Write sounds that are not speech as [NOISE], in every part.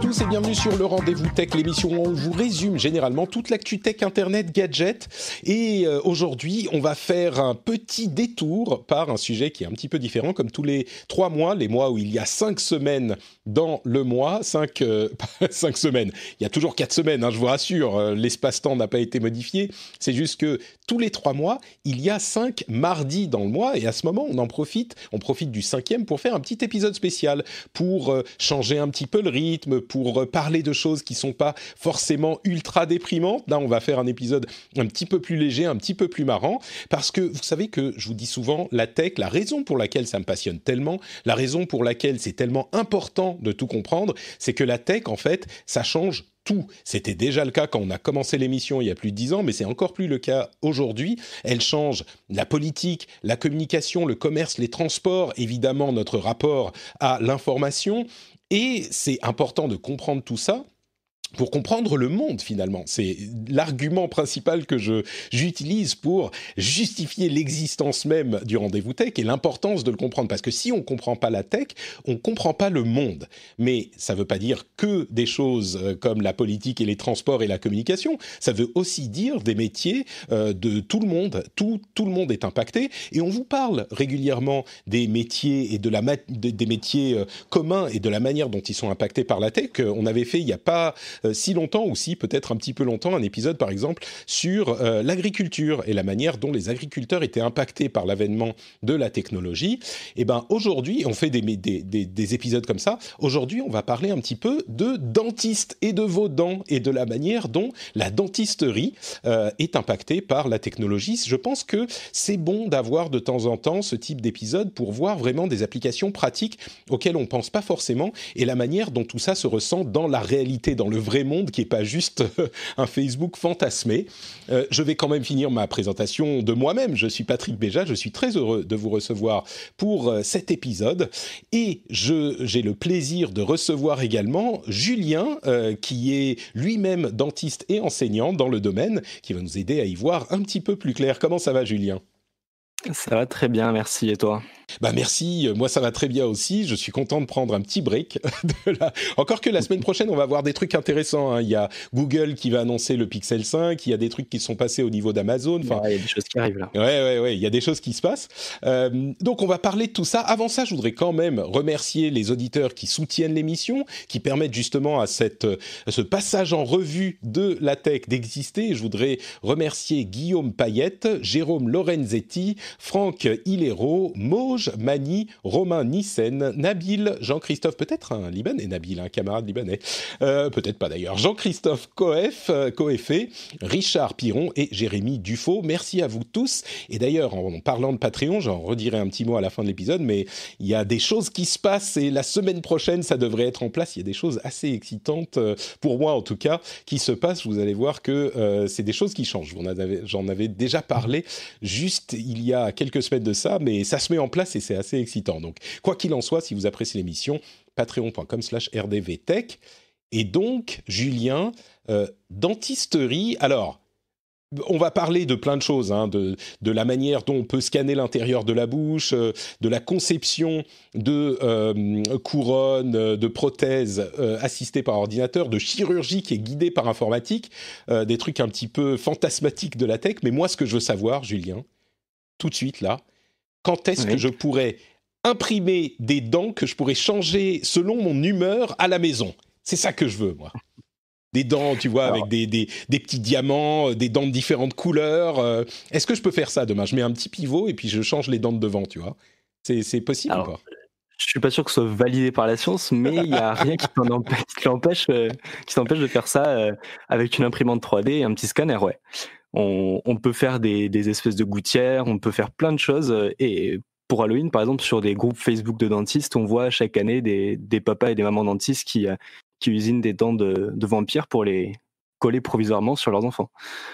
tous et bienvenue sur le Rendez-vous Tech, l'émission où on vous résume généralement toute l'actu tech, internet, gadget. Et euh, aujourd'hui, on va faire un petit détour par un sujet qui est un petit peu différent, comme tous les trois mois, les mois où il y a cinq semaines dans le mois, cinq, euh, [LAUGHS] semaines. Il y a toujours quatre semaines, hein, je vous rassure, euh, l'espace-temps n'a pas été modifié. C'est juste que tous les trois mois, il y a cinq mardis dans le mois, et à ce moment, on en profite, on profite du cinquième pour faire un petit épisode spécial, pour changer un petit peu le rythme, pour parler de choses qui sont pas forcément ultra déprimantes. Là, on va faire un épisode un petit peu plus léger, un petit peu plus marrant, parce que vous savez que je vous dis souvent, la tech, la raison pour laquelle ça me passionne tellement, la raison pour laquelle c'est tellement important de tout comprendre, c'est que la tech, en fait, ça change tout. C'était déjà le cas quand on a commencé l'émission il y a plus de dix ans, mais c'est encore plus le cas aujourd'hui. Elle change la politique, la communication, le commerce, les transports, évidemment notre rapport à l'information. Et c'est important de comprendre tout ça pour comprendre le monde finalement. C'est l'argument principal que je j'utilise pour justifier l'existence même du rendez-vous tech et l'importance de le comprendre parce que si on comprend pas la tech, on comprend pas le monde. Mais ça veut pas dire que des choses euh, comme la politique et les transports et la communication, ça veut aussi dire des métiers euh, de tout le monde, tout tout le monde est impacté et on vous parle régulièrement des métiers et de la des métiers euh, communs et de la manière dont ils sont impactés par la tech. On avait fait il y a pas si longtemps ou si peut-être un petit peu longtemps un épisode par exemple sur euh, l'agriculture et la manière dont les agriculteurs étaient impactés par l'avènement de la technologie. Et eh ben aujourd'hui, on fait des, des, des, épisodes comme ça. Aujourd'hui, on va parler un petit peu de dentistes et de vos dents et de la manière dont la dentisterie euh, est impactée par la technologie. Je pense que c'est bon d'avoir de temps en temps ce type d'épisode pour voir vraiment des applications pratiques auxquelles on pense pas forcément et la manière dont tout ça se ressent dans la réalité, dans le vrai monde qui n'est pas juste un Facebook fantasmé. Euh, je vais quand même finir ma présentation de moi-même. Je suis Patrick Béja, je suis très heureux de vous recevoir pour euh, cet épisode et j'ai le plaisir de recevoir également Julien euh, qui est lui-même dentiste et enseignant dans le domaine qui va nous aider à y voir un petit peu plus clair. Comment ça va Julien? Ça va très bien, merci et toi? Bah merci, moi ça va très bien aussi. Je suis content de prendre un petit break. [LAUGHS] De la... Encore que la semaine prochaine, on va voir des trucs intéressants. Hein. Il y a Google qui va annoncer le Pixel 5, il y a des trucs qui sont passés au niveau d'Amazon. Enfin, il y a des choses qui arrivent là. Ouais, ouais, ouais, il y a des choses qui se passent. Euh, donc on va parler de tout ça. Avant ça, je voudrais quand même remercier les auditeurs qui soutiennent l'émission, qui permettent justement à, cette, à ce passage en revue de la tech d'exister. Je voudrais remercier Guillaume Payette, Jérôme Lorenzetti, Franck Hilero, Mani, Romain Nissen, Nabil, Jean-Christophe, peut-être un Libanais, Nabil, un camarade libanais, euh, peut-être pas d'ailleurs, Jean-Christophe Coef, euh, Richard Piron et Jérémy Dufaux. Merci à vous tous. Et d'ailleurs, en, parlant de Patreon, j'en redirai un petit mot à la fin de l'épisode, mais il y a des choses qui se passent et la semaine prochaine, ça devrait être en place. Il y a des choses assez excitantes, euh, pour moi en tout cas, qui se passent. Vous allez voir que c'est des choses qui changent. J'en avais déjà parlé juste il y a quelques semaines de ça, mais ça se met en place et c'est assez excitant. Donc, quoi qu'il en soit, si vous appréciez l'émission, patreon.com slash rdvtech. Et donc, Julien, euh, dentisterie, alors... On va parler de plein de choses, hein, de, la manière dont on peut scanner l'intérieur de la bouche, euh, de la conception de euh, couronnes, de prothèses assistées par ordinateur, de chirurgie qui est guidée par informatique, des trucs un petit peu fantasmatiques de la tech. Mais moi, ce que je veux savoir, Julien, tout de suite là, quand est-ce que je pourrais imprimer des dents que je pourrais changer selon mon humeur à la maison? C'est ça que je veux, moi. Des dents, tu vois, avec des, des, petits diamants, euh, des dents de différentes couleurs. Euh. Est-ce que je peux faire ça demain? Je mets un petit pivot et puis je change les dents de devant, tu vois. C'est possible ou pas? je suis pas sûr que ce soit validé par la science, mais il n'y a rien [LAUGHS] qui t'empêche, euh, qui t'empêche de faire ça avec une imprimante 3D et un petit scanner, ouais. On, peut faire des, espèces de gouttières, on peut faire plein de choses. Et pour Halloween, par exemple, sur des groupes Facebook de dentistes, on voit chaque année des, papas et des mamans dentistes qui, euh, usinent des dents de, vampires pour les coller provisoirement sur leurs enfants.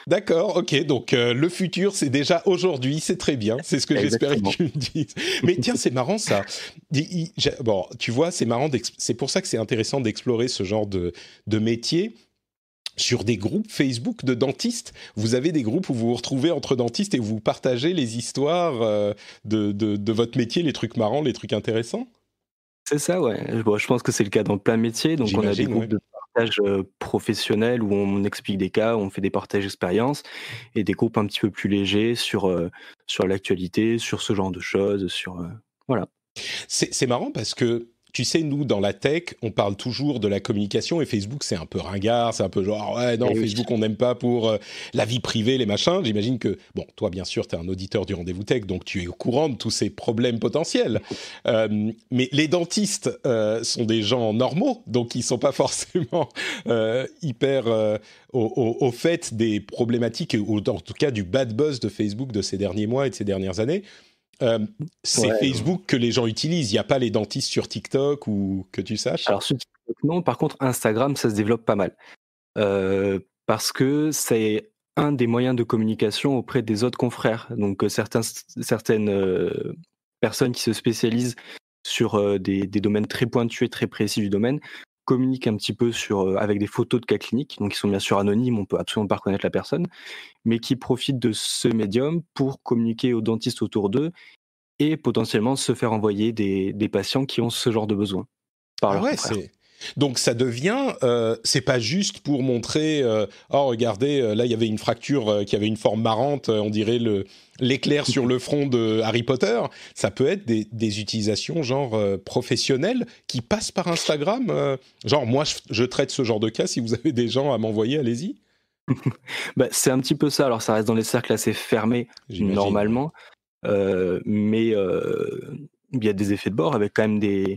D'accord, ok, donc euh, le futur c'est déjà aujourd'hui, c'est très bien, c'est ce que j'espérais que tu me dises. Mais tiens, c'est marrant ça. bon, tu vois, c'est marrant, c'est pour ça que c'est intéressant d'explorer ce genre de, de métier sur des groupes Facebook de dentistes. Vous avez des groupes où vous vous retrouvez entre dentistes et vous partagez les histoires euh, de, de, votre métier, les trucs marrants, les trucs intéressants C'est ça, ouais. je pense que c'est le cas dans plein de métiers. Donc, on a des groupes de partage professionnels où on explique des cas, où on fait des partages d'expériences, et des groupes un petit peu plus légers sur, sur l'actualité, sur ce genre de choses, sur voilà. C'est marrant parce que tu sais, nous, dans la tech, on parle toujours de la communication et Facebook, c'est un peu ringard, c'est un peu genre, ouais, non, eh Facebook, on n'aime pas pour euh, la vie privée, les machins. J'imagine que, bon, toi, bien sûr, tu es un auditeur du rendez-vous tech, donc tu es au courant de tous ces problèmes potentiels. Euh, mais les dentistes euh, sont des gens normaux, donc ils sont pas [LAUGHS] forcément hyper au, au, fait des problématiques, ou en tout cas du bad buzz de Facebook de ces derniers mois et de ces dernières années. Euh, c'est Facebook que les gens utilisent. Il n'y a pas les dentistes sur TikTok ou que tu saches. Alors sur TikTok non. Par contre, Instagram, ça se développe pas mal euh, parce que c'est un des moyens de communication auprès des autres confrères. Donc euh, certains, certaines personnes qui se spécialisent sur des, des, domaines très pointus et très précis du domaine communiquent un petit peu sur, avec des photos de cas cliniques, donc qui sont bien sûr anonymes, on peut absolument pas reconnaître la personne, mais qui profitent de ce médium pour communiquer aux dentistes autour d'eux et potentiellement se faire envoyer des, des patients qui ont ce genre de besoin. Par ah ouais, donc ça devient, euh, c'est pas juste pour montrer, euh, oh regardez, euh, là il y avait une fracture qui avait une forme marrante, on dirait le l'éclair sur le front de Harry Potter. Ça peut être des, des utilisations genre professionnelles qui passent par Instagram. genre moi je, je, traite ce genre de cas. Si vous avez des gens à m'envoyer, allez-y. [LAUGHS] bah, c'est un petit peu ça. Alors ça reste dans les cercles assez fermés normalement, mais il y a des effets de bord avec quand même des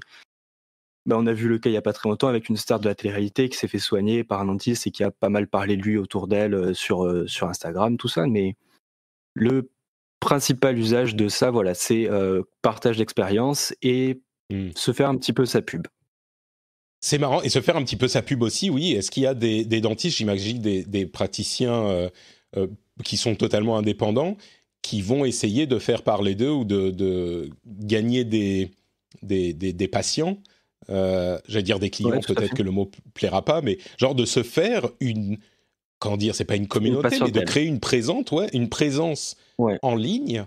bah, on a vu le cas il n'y a pas très longtemps avec une star de la télé-réalité qui s'est fait soigner par un dentiste et qui a pas mal parlé de lui autour d'elle euh, sur, euh, sur Instagram, tout ça. Mais le principal usage de ça, voilà, c'est euh, partage d'expérience et mmh. se faire un petit peu sa pub. C'est marrant. Et se faire un petit peu sa pub aussi, oui. Est-ce qu'il y a des, dentistes, j'imagine, des, praticiens qui sont totalement indépendants, qui vont essayer de faire parler d'eux ou de, gagner des, des, patients euh, j'allais dire des clients, peut-être que le mot plaira pas, mais genre de se faire une, comment dire, c'est pas une communauté, mais de créer une présence, ouais, une présence en ligne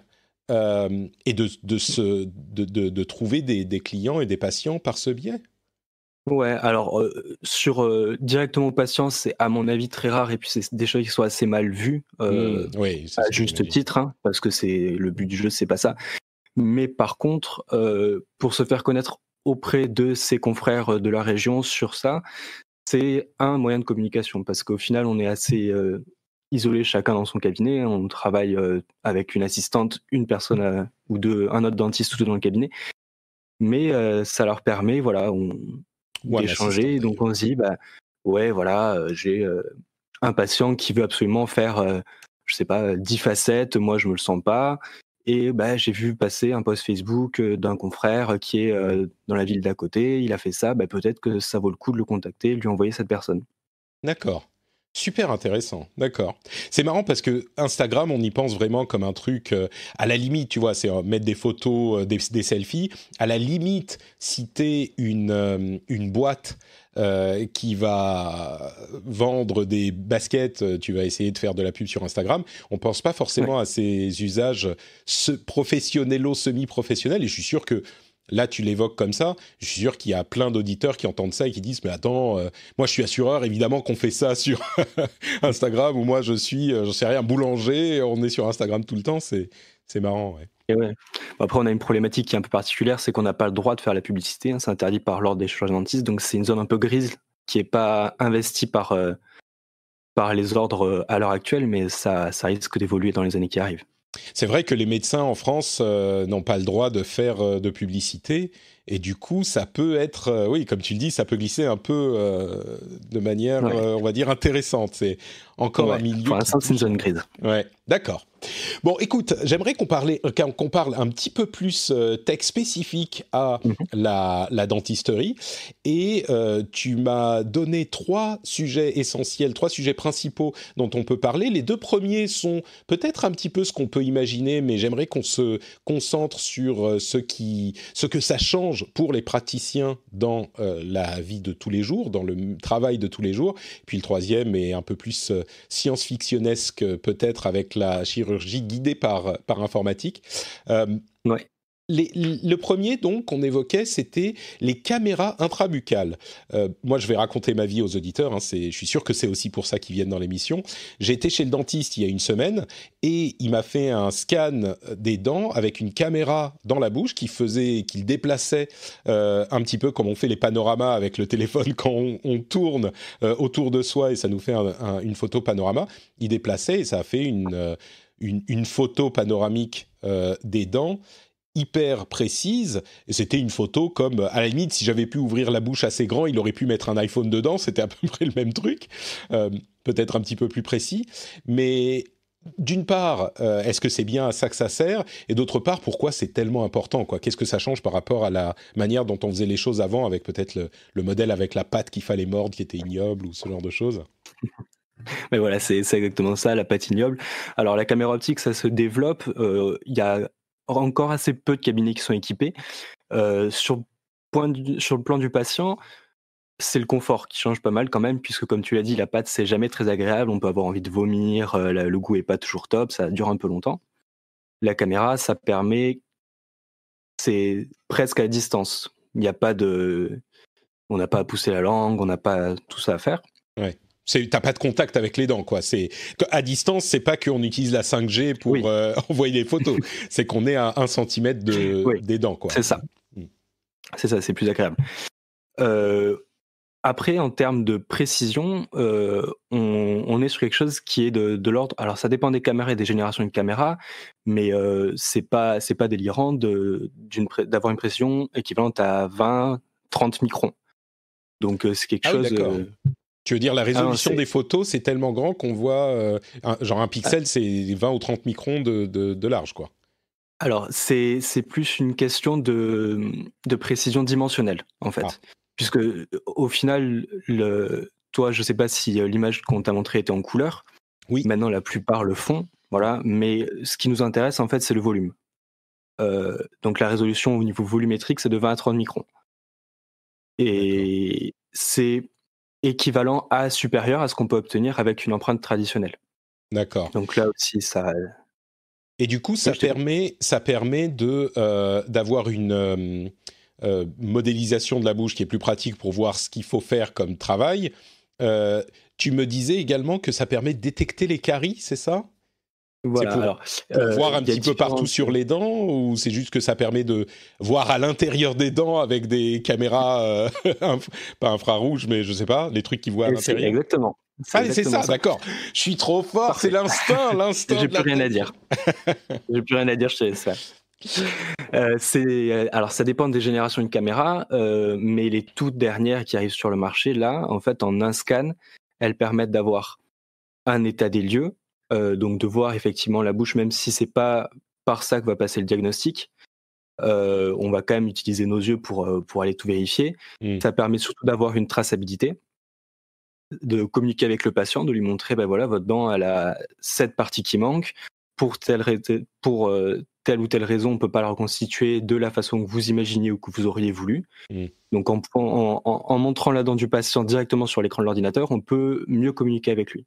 euh, et de, de, se, de, de, trouver des, des, clients et des patients par ce biais. Ouais, alors euh, sur directement patients, c'est à mon avis très rare et puis c'est des choses qui sont assez mal vues, mmh, oui, à juste titre, hein, parce que c'est le but du jeu, c'est pas ça. Mais par contre, pour se faire connaître auprès de ses confrères euh, de la région sur ça, c'est un moyen de communication parce qu'au final, on est assez euh, isolé chacun dans son cabinet. On travaille euh, avec une assistante, une personne ou deux, un autre dentiste tout dans le cabinet. Mais ça leur permet, voilà, d'échanger. Donc on se dit, bah, ouais, voilà, j'ai un patient qui veut absolument faire, je sais pas, 10 facettes. Moi, je me le sens pas. Et bah, j'ai vu passer un post Facebook d'un confrère qui est dans la ville d'à côté. Il a fait ça. Bah, peut-être que ça vaut le coup de le contacter, de lui envoyer cette personne. D'accord. Super intéressant, d'accord. C'est marrant parce que Instagram, on y pense vraiment comme un truc à la limite, tu vois, c'est mettre des photos, des, selfies. À la limite, si tu une, une boîte euh, qui va vendre des baskets, euh, tu vas essayer de faire de la pub sur Instagram. On pense pas forcément à ces usages professionnels, semi-professionnels. Et je suis sûr que là, tu l'évoques comme ça. Je suis sûr qu'il y a plein d'auditeurs qui entendent ça et qui disent mais attends, euh, moi je suis assureur, évidemment qu'on fait ça [LAUGHS] sur Instagram ou moi je suis, je sais rien, boulanger. On est sur Instagram tout le temps. C'est c'est marrant, ouais. Après, on a une problématique qui est un peu particulière, c'est qu'on n'a pas le droit de faire la publicité. Hein, c'est interdit par l'ordre des chirurgiens dentistes, donc c'est une zone un peu grise qui n'est pas investie par, euh, par les ordres euh, à l'heure actuelle, mais ça, ça risque d'évoluer dans les années qui arrivent. C'est vrai que les médecins en France euh, n'ont pas le droit de faire de publicité et du coup ça peut être, oui comme tu le dis, ça peut glisser un peu de manière, on va dire, intéressante. C'est encore un milieu. Pour l'instant c'est une zone grise. Ouais, d'accord. Bon, écoute, j'aimerais qu'on euh, qu'on parle un petit peu plus euh, tech spécifique à mhm. la, la, dentisterie. Et euh, tu m'as donné trois sujets essentiels, trois sujets principaux dont on peut parler. Les deux premiers sont peut-être un petit peu ce qu'on peut imaginer, mais j'aimerais qu'on se concentre sur ce, qui, ce que ça change pour les praticiens dans la vie de tous les jours, dans le travail de tous les jours. Puis le troisième est un peu plus science-fictionnesque, peut-être avec la chirurgie guidée par, par informatique. Euh, le premier donc qu'on évoquait, c'était les caméras intrabuccales. Euh, moi, je vais raconter ma vie aux auditeurs. Hein, je suis sûr que c'est aussi pour ça qu'ils viennent dans l'émission. J'ai été chez le dentiste il y a une semaine et il m'a fait un scan des dents avec une caméra dans la bouche qui faisait, qu'il déplaçait euh, un petit peu comme on fait les panoramas avec le téléphone quand on, tourne euh, autour de soi et ça nous fait une photo panorama. Il déplaçait et ça a fait une, une, photo panoramique des dents hyper précise. C'était une photo comme, à la limite, si j'avais pu ouvrir la bouche assez grand, il aurait pu mettre un iPhone dedans. [LAUGHS] C'était à peu près le même truc, euh, peut-être un petit peu plus précis. Mais d'une part, euh, est-ce que c'est bien à ça que ça sert? Et d'autre part, pourquoi c'est tellement important Qu'est-ce que ça change par rapport à la manière dont on faisait les choses avant, avec peut-être le, modèle avec la patte qu'il fallait mordre, qui était ignoble ou ce genre de choses? Mais voilà, c'est exactement ça, la patte ignoble. Alors la caméra optique, ça se développe. Euh, il y a encore assez peu de cabinets qui sont équipés. Euh, sur, le plan du patient, c'est le confort qui change pas mal quand même, puisque comme tu l'as dit, la pâte c'est jamais très agréable. On peut avoir envie de vomir, euh, le goût est pas toujours top, ça dure un peu longtemps. La caméra, ça permet, c'est presque à distance. Il n'y a pas de, on n'a pas à pousser la langue, on n'a pas tout ça à faire. T'as pas de contact avec les dents, quoi. C'est à distance, c'est pas qu'on utilise la 5G pour euh, [LAUGHS] envoyer des photos. [LAUGHS] c'est qu'on est à un centimètre de, des dents, quoi. C'est ça. Mm. C'est ça, c'est plus agréable. Euh, après, en termes de précision, euh, on, est sur quelque chose qui est de, l'ordre. Alors, ça dépend des caméras et des générations de caméras, mais c'est pas c'est pas délirant d'avoir une précision équivalente à 20, 30 microns. Donc, c'est quelque ah chose. Tu veux dire la ah résolution des photos, c'est tellement grand qu'on voit, euh, genre un pixel, c'est 20 ou 30 microns de, de, large, quoi. Alors, c'est plus une question de, de, précision dimensionnelle, en fait. Ah. Puisque, au final, le, toi, je ne sais pas si euh, l'image qu'on t'a montrée était en couleur. Oui. Maintenant, la plupart le font, voilà. Mais ce qui nous intéresse, en fait, c'est le volume. Euh, donc, la résolution au niveau volumétrique, c'est de 20 à 30 microns. Et c'est équivalent à supérieur à ce qu'on peut obtenir avec une empreinte traditionnelle. D'accord. Donc là aussi, ça. Et du coup, ça permet, ça permet de euh, d'avoir une euh, euh, modélisation de la bouche qui est plus pratique pour voir ce qu'il faut faire comme travail. tu me disais également que ça permet de détecter les caries, c'est ça? Voilà, pour, euh, voir un petit peu partout sur les dents ou c'est juste que ça permet de voir à l'intérieur des dents avec des caméras, euh, [LAUGHS] pas infrarouges, mais je sais pas, les trucs qui voient à l'intérieur? Exactement. Ah, c'est ça, d'accord. Je suis trop fort, c'est l'instinct, [LAUGHS] l'instinct. J'ai plus rien à dire. J'ai plus rien à dire chez ça. Euh, alors ça dépend des générations de caméras, mais les toutes dernières qui arrivent sur le marché là, en fait, en un scan, elles permettent d'avoir un état des lieux, euh, donc de voir effectivement la bouche, même si c'est pas par ça que va passer le diagnostic. Euh, on va quand même utiliser nos yeux pour, euh, pour aller tout vérifier. Mmh. Ça permet surtout d'avoir une traçabilité, de communiquer avec le patient, de lui montrer, ben voilà, votre dent, elle a cette partie qui manque. Pour telle, pour, telle ou telle raison, on ne peut pas la reconstituer de la façon que vous imaginez ou que vous auriez voulu. Mmh. Donc en, en, montrant la dent du patient directement sur l'écran de l'ordinateur, on peut mieux communiquer avec lui.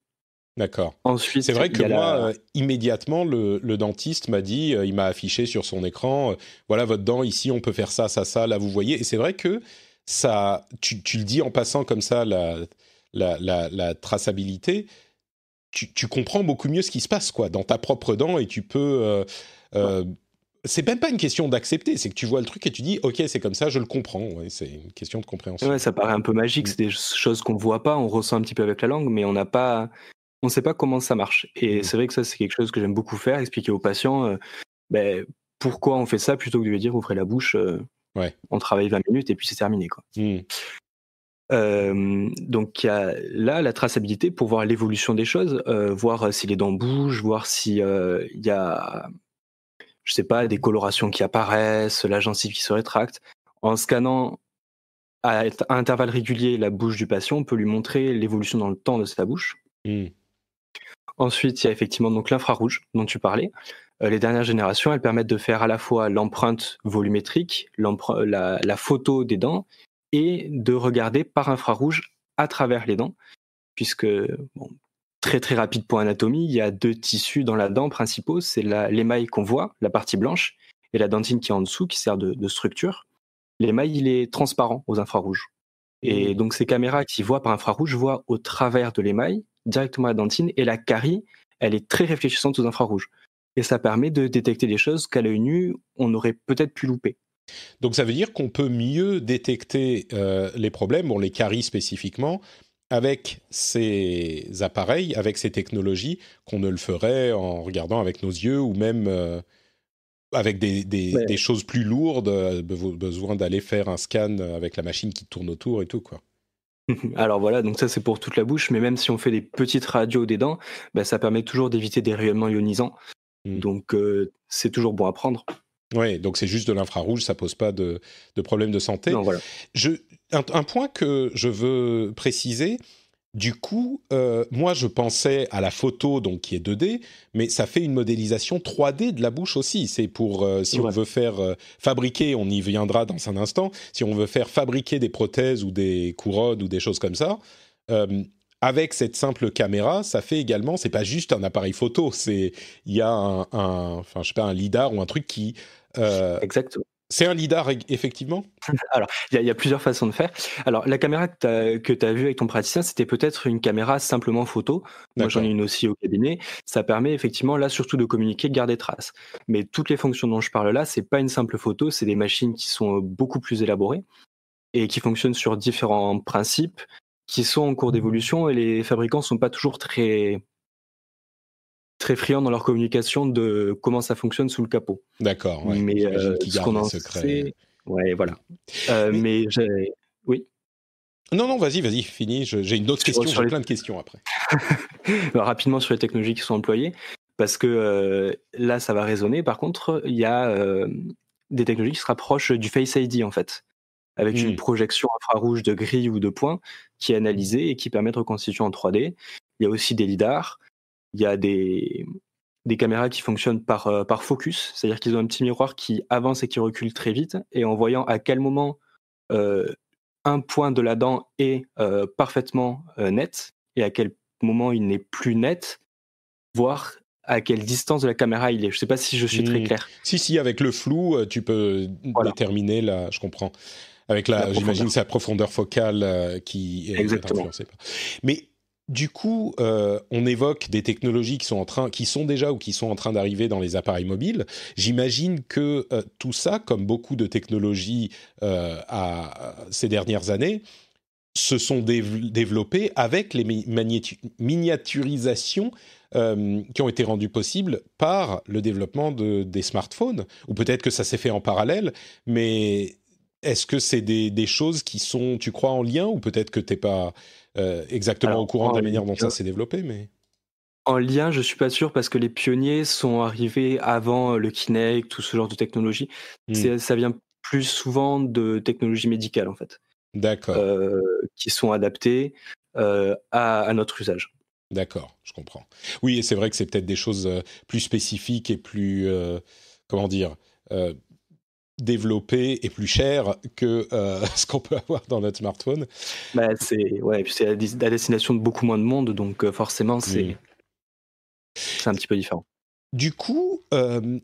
D'accord. Ensuite, c'est vrai que moi, euh, immédiatement, le, dentiste m'a dit, euh, il m'a affiché sur son écran, euh, voilà votre dent, ici on peut faire ça, ça, ça, là vous voyez. Et c'est vrai que ça, tu, le dis en passant comme ça, la, la, traçabilité, tu, comprends beaucoup mieux ce qui se passe quoi, dans ta propre dent et tu peux. c'est même pas une question d'accepter, c'est que tu vois le truc et tu dis, ok, c'est comme ça, je le comprends. c'est une question de compréhension. Ouais, ça paraît un peu magique, c'est des choses qu'on ne voit pas, on ressent un petit peu avec la langue, mais on n'a pas on ne sait pas comment ça marche. Et mmh. c'est vrai que ça, c'est quelque chose que j'aime beaucoup faire, expliquer aux patients euh, ben, pourquoi on fait ça plutôt que de lui dire ouvrez la bouche, euh, on travaille 20 minutes et puis c'est terminé. Quoi. Mmh. donc il y a là la traçabilité pour voir l'évolution des choses, euh, voir si les dents bougent, voir s'il y a, je sais pas, des colorations qui apparaissent, la gencive qui se rétracte. En scannant à, intervalles réguliers la bouche du patient, on peut lui montrer l'évolution dans le temps de sa bouche. Mmh. Ensuite, il y a effectivement donc l'infrarouge dont tu parlais. Euh, les dernières générations, elles permettent de faire à la fois l'empreinte volumétrique, la, la, photo des dents, et de regarder par infrarouge à travers les dents, puisque bon, très très rapide pour anatomie, il y a deux tissus dans la dent principaux, c'est l'émail qu'on voit, la partie blanche, et la dentine qui est en dessous, qui sert de, structure, l'émail il est transparent aux infrarouges. Et mmh. donc ces caméras qui voient par infrarouge voient au travers de l'émail directement la dentine et la carie, elle est très réfléchissante aux infrarouges. Et ça permet de détecter des choses qu'à l'œil nu, on aurait peut-être pu louper. Donc ça veut dire qu'on peut mieux détecter euh, les problèmes, bon les caries spécifiquement, avec ces appareils, avec ces technologies, qu'on ne le ferait en regardant avec nos yeux ou même euh, avec des, des, choses plus lourdes, euh, besoin d'aller faire un scan avec la machine qui tourne autour et tout quoi. [LAUGHS] Alors voilà, donc ça c'est pour toute la bouche, mais même si on fait des petites radios des dents, bah, ça permet toujours d'éviter des rayonnements ionisants. Mmh. Donc c'est toujours bon à prendre. Oui, donc c'est juste de l'infrarouge, ça pose pas de, de problème de santé. Non, voilà. Je, un, point que je veux préciser, du coup, euh, moi je pensais à la photo donc qui est 2D, mais ça fait une modélisation 3D de la bouche aussi. C'est pour euh, si on veut faire euh, fabriquer, on y viendra dans un instant. Si on veut faire fabriquer des prothèses ou des couronnes ou des choses comme ça, avec cette simple caméra, ça fait également, c'est pas juste un appareil photo, c'est il y a un, enfin je sais pas un lidar ou un truc qui Exactement. C'est un lidar, effectivement [LAUGHS] Alors, il y, a plusieurs façons de faire. Alors, la caméra que tu as, vue avec ton praticien, c'était peut-être une caméra simplement photo. Moi, j'en ai une aussi au cabinet. Ça permet effectivement, là, surtout de communiquer, de garder trace. Mais toutes les fonctions dont je parle là, c'est pas une simple photo, c'est des machines qui sont beaucoup plus élaborées et qui fonctionnent sur différents principes qui sont en cours d'évolution et les fabricants sont pas toujours très très friands dans leur communication de comment ça fonctionne sous le capot. D'accord. Mais euh, ce qu'on en sait, ouais, voilà. Euh, mais, oui. Non, non, vas-y, vas-y, fini. J'ai une autre question, j'ai plein de questions après. [LAUGHS] rapidement sur les technologies qui sont employées, parce que euh, là, ça va résonner. Par contre, il y a des technologies qui se rapprochent du Face ID, en fait, avec une mmh. projection infrarouge de grille ou de points qui est analysée et qui permet de reconstituer en 3D. Il y a aussi des lidars, il y a des, des caméras qui fonctionnent par, euh, par focus, c'est-à-dire qu'ils ont un petit miroir qui avance et qui recule très vite, et en voyant à quel moment euh, un point de la dent est euh, parfaitement net et à quel moment il n'est plus net, voir à quelle distance de la caméra il est. Je ne sais pas si je suis très mmh. clair. Si, si, avec le flou, tu peux déterminer, là, je comprends. Avec la, j'imagine, sa profondeur focale qui est Exactement. Mais du coup, euh, on évoque des technologies qui sont en train, qui sont déjà ou qui sont en train d'arriver dans les appareils mobiles. J'imagine que euh, tout ça, comme beaucoup de technologies euh, à, ces dernières années, se sont développées avec les miniaturisations qui ont été rendues possibles par le développement de, des smartphones. Ou peut-être que ça s'est fait en parallèle, mais est-ce que c'est des, des, choses qui sont, tu crois, en lien ou peut-être que tu n'es pas euh, exactement au courant de la manière dont ça s'est développé, mais. En lien, je suis pas sûr parce que les pionniers sont arrivés avant le Kinect, tout ce genre de technologie. Hmm. Ça vient plus souvent de technologies médicales en fait. D'accord. Euh, qui sont adaptées euh, à, notre usage. D'accord, je comprends. Oui, et c'est vrai que c'est peut-être des choses plus spécifiques et plus, comment dire, développé et plus cher que euh, [LAUGHS] ce qu'on peut avoir dans notre smartphone. Bah, c'est ouais, c'est à destination de beaucoup moins de monde, donc euh, forcément c'est c'est un petit peu différent. Du coup, euh,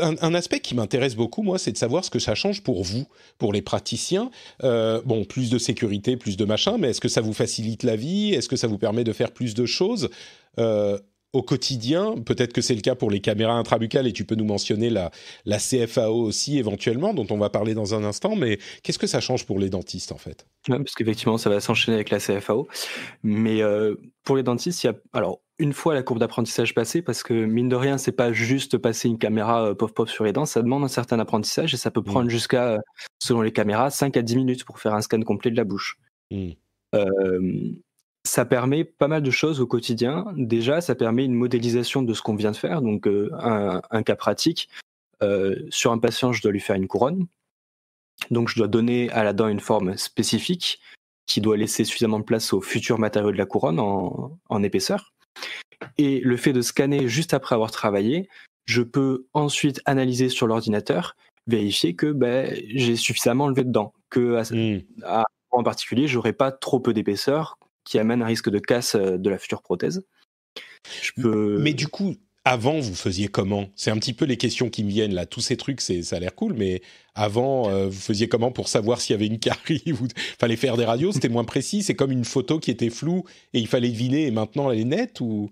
un, aspect qui m'intéresse beaucoup, moi, c'est de savoir ce que ça change pour vous, pour les praticiens. bon, plus de sécurité, plus de machin, mais est-ce que ça vous facilite la vie? Est-ce que ça vous permet de faire plus de choses? Au quotidien. Peut-être que c'est le cas pour les caméras intrabuccales et tu peux nous mentionner la, la CFAO aussi éventuellement, dont on va parler dans un instant. Mais qu'est-ce que ça change pour les dentistes en fait? Parce qu'effectivement, ça va s'enchaîner avec la CFAO. Mais euh, pour les dentistes, il y a alors une fois la courbe d'apprentissage passée, parce que mine de rien, c'est pas juste passer une caméra euh, pop pop sur les dents, ça demande un certain apprentissage et ça peut prendre mmh. jusqu'à, selon les caméras, 5 à 10 minutes pour faire un scan complet de la bouche. Mmh. Euh, ça permet pas mal de choses au quotidien. Déjà, ça permet une modélisation de ce qu'on vient de faire. Donc, euh, un, cas pratique, euh, sur un patient, je dois lui faire une couronne. Donc, je dois donner à la dent une forme spécifique qui doit laisser suffisamment de place au futur matériau de la couronne en, épaisseur. Et le fait de scanner juste après avoir travaillé, je peux ensuite analyser sur l'ordinateur, vérifier que ben, j'ai suffisamment enlevé dedans, que à, mmh. en particulier, j'aurai pas trop peu d'épaisseur, qui amène un risque de casse euh, de la future prothèse. Je peux... Mais du coup, avant, vous faisiez comment? C'est un petit peu les questions qui me viennent là. Tous ces trucs, c'est, ça a l'air cool, mais avant, euh, vous faisiez comment pour savoir s'il y avait une carie [LAUGHS] Il fallait faire des radios, c'était moins précis. C'est comme une photo qui était floue et il fallait deviner. Et maintenant, elle est nette ou?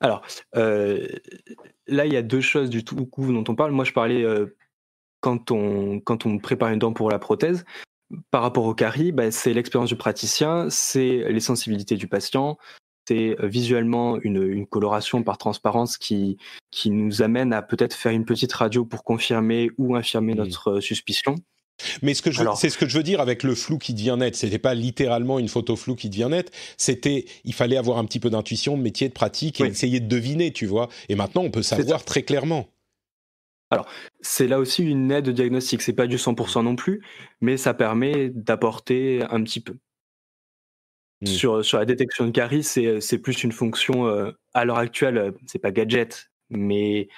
Alors euh, là, il y a deux choses du tout coup dont on parle. Moi, je parlais euh, quand on quand on prépare une dent pour la prothèse. Par rapport au caries, bah, c'est l'expérience du praticien, c'est les sensibilités du patient, c'est visuellement une, coloration par transparence qui, qui nous amène à peut-être faire une petite radio pour confirmer ou infirmer mmh. notre suspicion. Mais ce que je c'est ce que je veux dire avec le flou qui devient net. C'était pas littéralement une photo floue qui devient nette. C'était, il fallait avoir un petit peu d'intuition, de métier, de pratique et essayer de deviner, tu vois. Et maintenant, on peut savoir très clairement. Alors, c'est là aussi une aide de diagnostic. C'est pas du 100% non plus, mais ça permet d'apporter un petit peu. Mmh. Sur, sur la détection de caries, c'est plus une fonction euh, à l'heure actuelle, c'est pas gadget, mais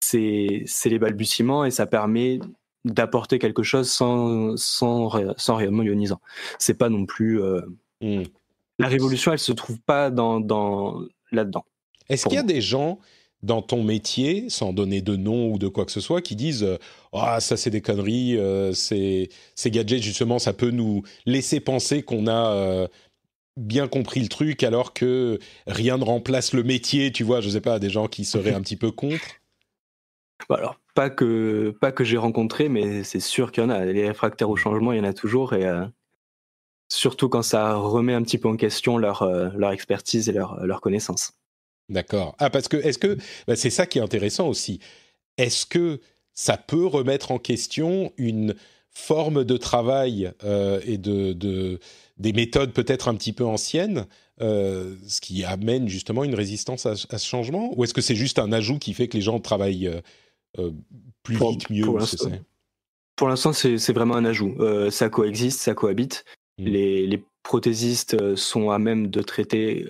c'est les balbutiements et ça permet d'apporter quelque chose sans, sans, sans rayonnement ionisant. C'est pas non plus. Euh, mmh. La révolution, elle se trouve pas dans, dans, là-dedans. Est-ce qu'il y a des gens dans ton métier, sans donner de nom ou de quoi que ce soit, qui disent Ah, ça c'est des conneries, ces, ces gadgets, justement, ça peut nous laisser penser qu'on a bien compris le truc alors que rien ne remplace le métier, tu vois, je sais pas, des gens qui seraient un petit peu contre bah Alors, pas que, pas que j'ai rencontré, mais c'est sûr qu'il y en a. Les réfractaires au changement, il y en a toujours, et euh, surtout quand ça remet un petit peu en question leur, euh, leur expertise et leur, leur connaissance. D'accord. Ah, parce que, est-ce que, bah, c'est ça qui est intéressant aussi. Est-ce que ça peut remettre en question une forme de travail euh, et de, de, des méthodes peut-être un petit peu anciennes, euh, ce qui amène justement une résistance à, ce changement? Ou est-ce que c'est juste un ajout qui fait que les gens travaillent euh, plus vite, mieux Pour l'instant, c'est? vraiment un ajout. ça coexiste, ça cohabite. Mmh. Les, les, prothésistes sont à même de traiter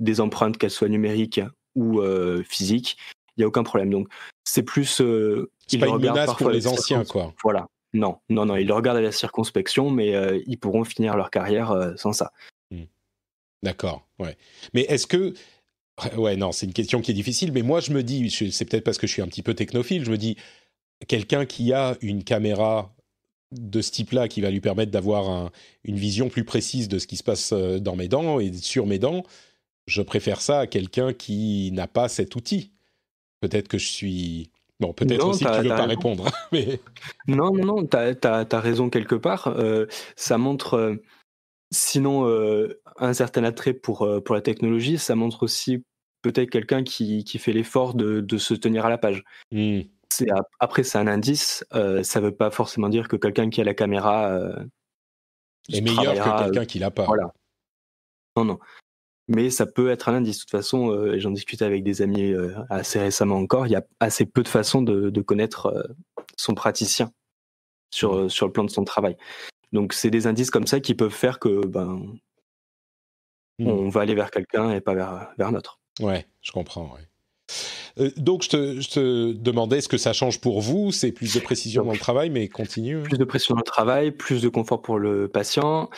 des empreintes, qu'elles soient numériques ou physiques. Il n'y a aucun problème. Donc, c'est plus. c'est pas une menace pour les anciens, quoi. Voilà. Non, non, non, ils le regardent à la circonspection, mais euh, ils pourront finir leur carrière euh, sans ça. Hmm. D'accord, ouais. Mais est-ce que. Ouais, non, c'est une question qui est difficile, mais moi je me dis, c'est peut-être parce que je suis un petit peu technophile, je me dis, quelqu'un qui a une caméra de ce type-là qui va lui permettre d'avoir une vision plus précise de ce qui se passe euh, dans mes dents et sur mes dents, je préfère ça à quelqu'un qui n'a pas cet outil. Peut-être que je suis Bon, peut-être aussi que tu ne veux pas répondre. Mais... Non, non, non, tu as, raison quelque part. Euh, ça montre, euh, sinon, euh, un certain attrait pour, pour la technologie, ça montre aussi peut-être quelqu'un qui, qui, fait l'effort de, de, se tenir à la page. Mmh. Après, c'est un indice. ça ne veut pas forcément dire que quelqu'un qui a la caméra est meilleur que quelqu'un qui l'a pas. Voilà. Non, non mais ça peut être un indice. De toute façon, euh, j'en discutais avec des amis euh, assez récemment encore, il y a assez peu de façons de, connaître euh, son praticien sur, sur le plan de son travail. Donc c'est des indices comme ça qui peuvent faire que ben, mmh. on va aller vers quelqu'un et pas vers, vers un autre. Ouais, je comprends. Donc je te, je te, demandais ce que ça change pour vous, c'est plus de précision dans le travail, mais continue. Plus de précision dans le travail, plus de confort pour le patient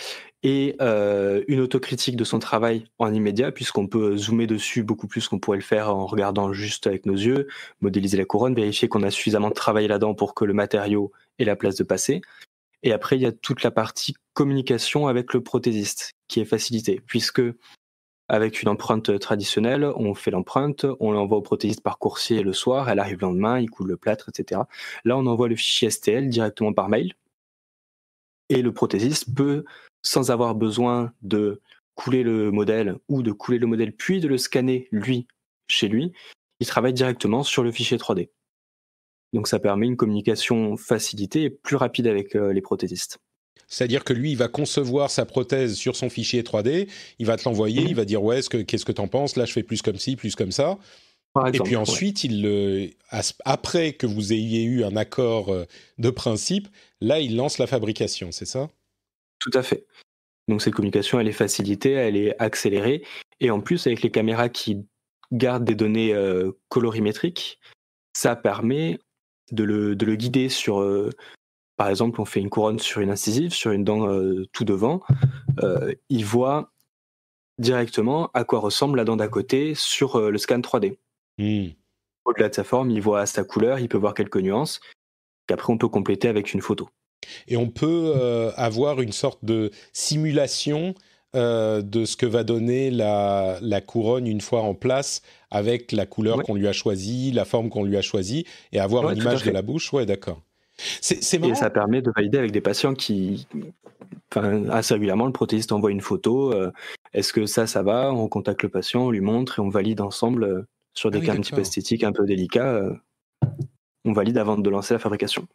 et euh, une autocritique de son travail en immédiat, puisqu'on peut zoomer dessus beaucoup plus qu'on pourrait le faire en regardant juste avec nos yeux, modéliser la couronne, vérifier qu'on a suffisamment travaillé là-dedans pour que le matériau ait la place de passer. Et après, il y a toute la partie communication avec le prothésiste qui est facilitée, puisque avec une empreinte traditionnelle, on fait l'empreinte, on l'envoie au prothésiste par coursier le soir, elle arrive le lendemain, il coule le plâtre, etc. Là, on envoie le fichier STL directement par mail, et le prothésiste peut sans avoir besoin de couler le modèle ou de couler le modèle puis de le scanner lui chez lui, il travaille directement sur le fichier 3D. Donc ça permet une communication facilitée et plus rapide avec euh, les prothésistes. C'est-à-dire que lui, il va concevoir sa prothèse sur son fichier 3D, il va te l'envoyer, il va dire ouais, qu'est-ce que tu en penses? Là, je fais plus comme ci, plus comme ça. et puis ensuite, il après que vous ayez eu un accord euh, de principe, là, il lance la fabrication, c'est ça? Tout à fait. Donc cette communication, elle est facilitée, elle est accélérée. Et en plus, avec les caméras qui gardent des données euh, colorimétriques, ça permet de le, de le guider sur... Euh, par exemple, on fait une couronne sur une incisive, sur une dent euh, tout devant. il voit directement à quoi ressemble la dent d'à côté sur le scan 3D. Hmm. Au-delà de sa forme, il voit sa couleur, il peut voir quelques nuances, qu'après on peut compléter avec une photo. Et on peut avoir une sorte de simulation de ce que va donner la, la, couronne une fois en place avec la couleur qu'on lui a choisie, la forme qu'on lui a choisie, et avoir une image de la bouche. Ouais, d'accord. C'est Et ça permet de valider avec des patients qui, enfin, assez régulièrement, le prothésiste envoie une photo. Euh, est-ce que ça, ça va? On contacte le patient, on lui montre et on valide ensemble euh, sur des ah cas un petit peu esthétiques, un peu délicats. Euh, on valide avant de lancer la fabrication.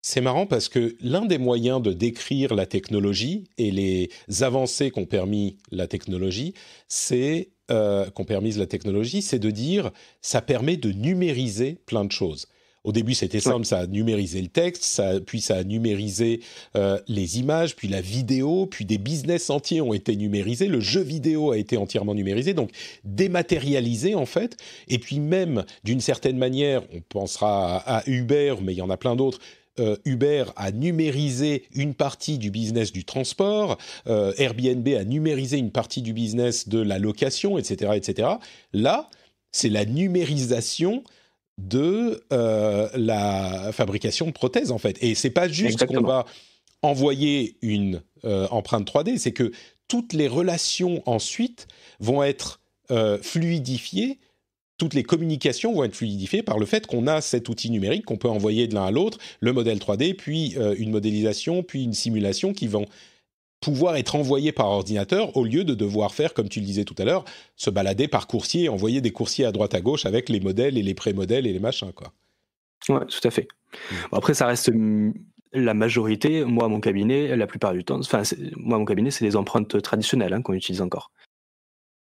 C'est marrant parce que l'un des moyens de décrire la technologie et les avancées qu'ont permis la technologie, c'est qu'ont permis la technologie, c'est de dire ça permet de numériser plein de choses. Au début, c'était simple, ça a numérisé le texte, ça, puis ça a numérisé euh, les images, puis la vidéo, puis des business entiers ont été numérisés, le jeu vidéo a été entièrement numérisé, donc dématérialisé en fait. Et puis même, d'une certaine manière, on pensera à, Uber, mais il y en a plein d'autres, euh, Uber a numérisé une partie du business du transport, euh, Airbnb a numérisé une partie du business de la location, etc., etc. Là, c'est la numérisation de euh, la fabrication de prothèses en fait. Et c'est pas juste qu'on va envoyer une euh, empreinte 3D, c'est que toutes les relations ensuite vont être euh, fluidifiées, toutes les communications vont être fluidifiées par le fait qu'on a cet outil numérique qu'on peut envoyer de l'un à l'autre, le modèle 3D, puis une modélisation, puis une simulation qui vont pouvoir être envoyé par ordinateur au lieu de devoir faire, comme tu le disais tout à l'heure, se balader par coursier, envoyer des coursiers à droite à gauche avec les modèles et les pré-modèles et les machins, quoi. Ouais, tout à fait. Mm. Après, ça reste mm, la majorité. Moi, mon cabinet, la plupart du temps, enfin, moi, mon cabinet, c'est des empreintes traditionnelles hein, qu'on utilise encore.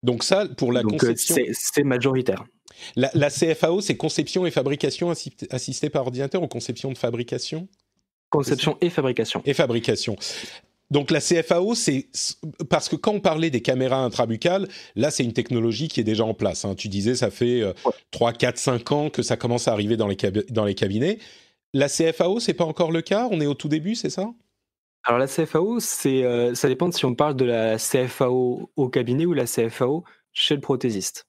Donc ça, pour la Donc, euh, conception, c'est majoritaire. La, la CFAO, c'est conception et fabrication assistée par ordinateur ou conception de fabrication? Conception et fabrication. Et fabrication. Donc la CFAO, c'est parce que quand on parlait des caméras intrabuccales, là c'est une technologie qui est déjà en place. Hein. Tu disais ça fait 3, 4, 5 ans que ça commence à arriver dans les, dans les cabinets. La CFAO, c'est pas encore le cas? On est au tout début, c'est ça? Alors la CFAO, c'est euh, ça dépend si on parle de la CFAO au cabinet ou la CFAO chez le prothésiste.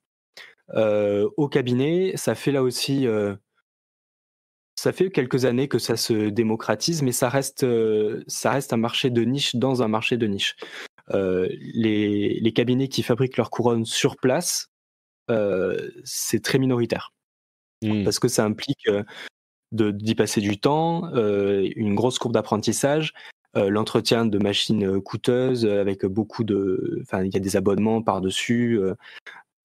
Euh, au cabinet, ça fait là aussi euh, ça fait quelques années que ça se démocratise, mais ça reste, euh, ça reste un marché de niche dans un marché de niche. Euh, les, les, cabinets qui fabriquent leurs couronnes sur place, euh, c'est très minoritaire. Mmh. Parce que ça implique d'y passer du temps, une grosse courbe d'apprentissage, l'entretien de machines coûteuses avec beaucoup de. Enfin, il y a des abonnements par-dessus.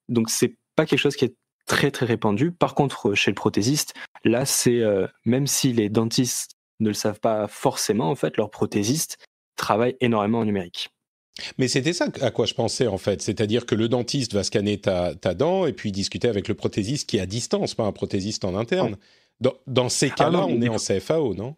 donc, c'est pas quelque chose qui est très très répandu. Par contre, chez le prothésiste, là, c'est euh, même si les dentistes ne le savent pas forcément, en fait, leurs prothésistes travaillent énormément en numérique. Mais c'était ça à quoi je pensais en fait, c'est-à-dire que le dentiste va scanner ta, dent et puis discuter avec le prothésiste qui est à distance, pas un prothésiste en interne. Dans, ces ah cas-là, on est en CFAO, non?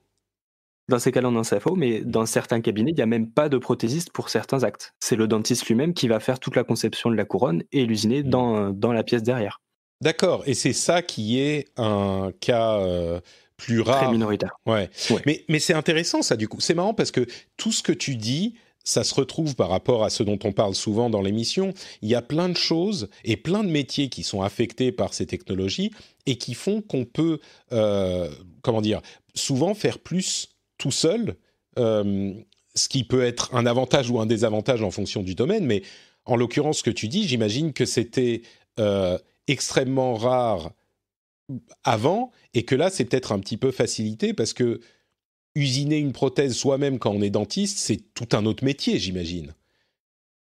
Dans ces cas-là, on est en CFAO, mais dans certains cabinets, il n'y a même pas de prothésiste pour certains actes. C'est le dentiste lui-même qui va faire toute la conception de la couronne et l'usiner mmh. dans, dans la pièce derrière. D'accord, et c'est ça qui est un cas euh, plus rare. Très minoritaire. Ouais. Mais, mais c'est intéressant ça du coup. C'est marrant parce que tout ce que tu dis, ça se retrouve par rapport à ce dont on parle souvent dans l'émission. Il y a plein de choses et plein de métiers qui sont affectés par ces technologies et qui font qu'on peut, euh, comment dire, souvent faire plus tout seul, euh, ce qui peut être un avantage ou un désavantage en fonction du domaine. Mais en l'occurrence, ce que tu dis, j'imagine que c'était extrêmement rare avant et que là c'est peut-être un petit peu facilité parce que usiner une prothèse soi-même quand on est dentiste, c'est tout un autre métier, j'imagine.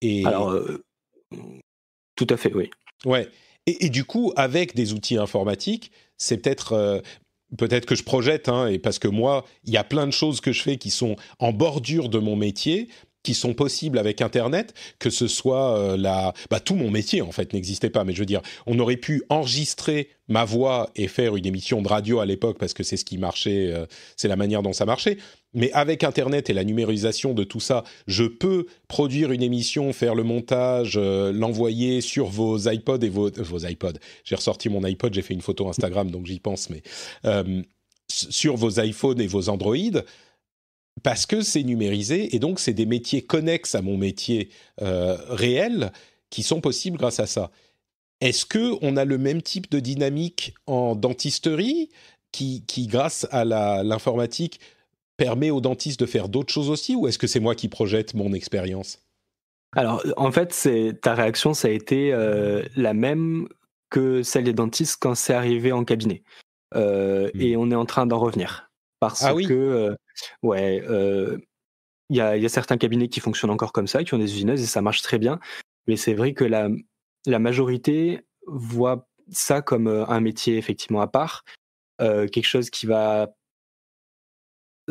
Et alors euh, tout à fait, oui. Ouais. Et, du coup, avec des outils informatiques, c'est peut-être euh, peut-être que je projette, hein, et parce que moi, il y a plein de choses que je fais qui sont en bordure de mon métier, qui sont possibles avec Internet, que ce soit euh, la, bah, tout mon métier en fait n'existait pas. Mais je veux dire, on aurait pu enregistrer ma voix et faire une émission de radio à l'époque parce que c'est ce qui marchait, euh, c'est la manière dont ça marchait. Mais avec Internet et la numérisation de tout ça, je peux produire une émission, faire le montage, euh, l'envoyer sur vos iPods et vos, vos iPods. J'ai ressorti mon iPod, j'ai fait une photo Instagram, donc j'y pense, mais sur vos iPhones et vos Android parce que c'est numérisé et donc c'est des métiers connexes à mon métier euh, réel qui sont possibles grâce à ça. Est-ce que on a le même type de dynamique en dentisterie qui, qui grâce à l'informatique, permet aux dentistes de faire d'autres choses aussi, ou est-ce que c'est moi qui projette mon expérience? Alors, en fait, ta réaction, ça a été euh, la même que celle des dentistes quand c'est arrivé en cabinet. Euh, hmm. Et on est en train d'en revenir. Parce ah que, euh, ouais, il y a, y, a, certains cabinets qui fonctionnent encore comme ça, qui ont des usineuses et ça marche très bien. Mais c'est vrai que la, la majorité voit ça comme un métier effectivement à part, quelque chose qui va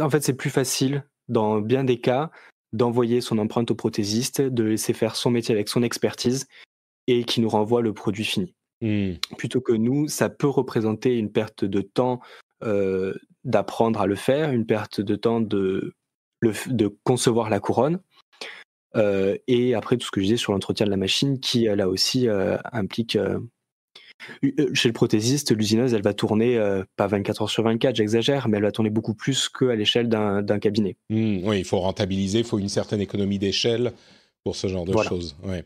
en fait, c'est plus facile, dans bien des cas, d'envoyer son empreinte au prothésiste, de laisser faire son métier avec son expertise et qui nous renvoie le produit fini. Mmh. Plutôt que nous, ça peut représenter une perte de temps euh, d'apprendre à le faire, une perte de temps de, de concevoir la couronne. Euh, et après, tout ce que je disais sur l'entretien de la machine, qui là aussi euh, implique euh, chez le prothésiste, l'usineuse, elle va tourner euh, pas 24 heures sur 24, j'exagère, mais elle va tourner beaucoup plus qu'à l'échelle d'un cabinet. Mmh, oui, il faut rentabiliser, il faut une certaine économie d'échelle pour ce genre de choses. Ouais.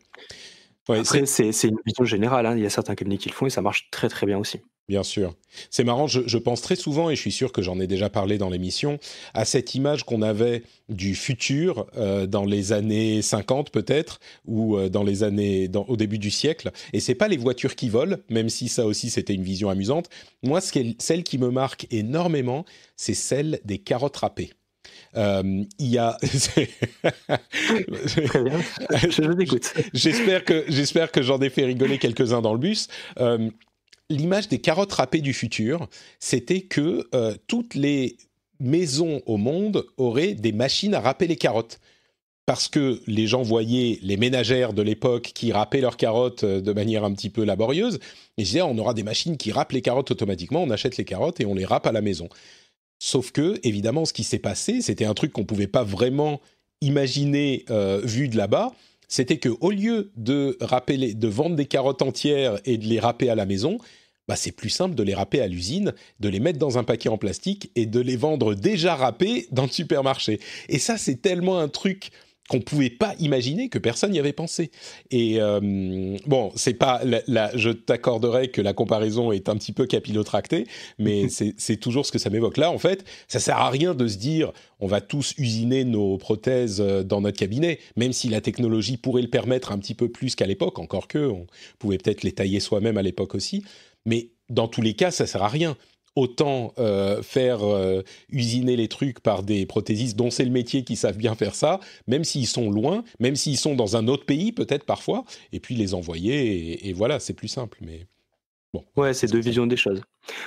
Après, c'est une vision générale. Hein. Il y a certains cabinets qui le font et ça marche très très bien aussi. Bien sûr. C'est marrant, je, pense très souvent, et je suis sûr que j'en ai déjà parlé dans l'émission, à cette image qu'on avait du futur euh, dans les années 50 peut-être, ou euh, dans les années, au début du siècle. Et c'est pas les voitures qui volent, même si ça aussi c'était une vision amusante. Moi, ce celle qui me marque énormément, c'est celle des carottes râpées. Euh, il y a. [LAUGHS] J'espère que j'espère que j'en ai fait rigoler quelques-uns dans le bus. Euh, l'image des carottes râpées du futur, c'était que euh, toutes les maisons au monde auraient des machines à râper les carottes. Parce que les gens voyaient les ménagères de l'époque qui râpaient leurs carottes de manière un petit peu laborieuse, et disaient on aura des machines qui râpent les carottes automatiquement, on achète les carottes et on les râpe à la maison. Sauf que, évidemment, ce qui s'est passé, c'était un truc qu'on ne pouvait pas vraiment imaginer euh, vu de là-bas. C'était que au lieu de, de vendre des carottes entières et de les râper à la maison, bah c'est plus simple de les râper à l'usine, de les mettre dans un paquet en plastique et de les vendre déjà râpés dans le supermarché. Et ça, c'est tellement un truc qu'on pouvait pas imaginer, que personne n'y avait pensé. Et euh, bon, c'est pas, la, je t'accorderai que la comparaison est un petit peu capillotractée, mais [LAUGHS] c'est toujours ce que ça m'évoque. Là, en fait, ça sert à rien de se dire, on va tous usiner nos prothèses euh, dans notre cabinet, même si la technologie pourrait le permettre un petit peu plus qu'à l'époque, encore que on pouvait peut-être les tailler soi-même à l'époque aussi. Mais dans tous les cas, ça sert à rien autant euh, faire euh, usiner les trucs par des prothésistes dont c'est le métier qui savent bien faire ça, même s'ils sont loin, même s'ils sont dans un autre pays peut-être parfois, et puis les envoyer, et, voilà, c'est plus simple. Mais bon. Ouais, c'est deux visions des choses.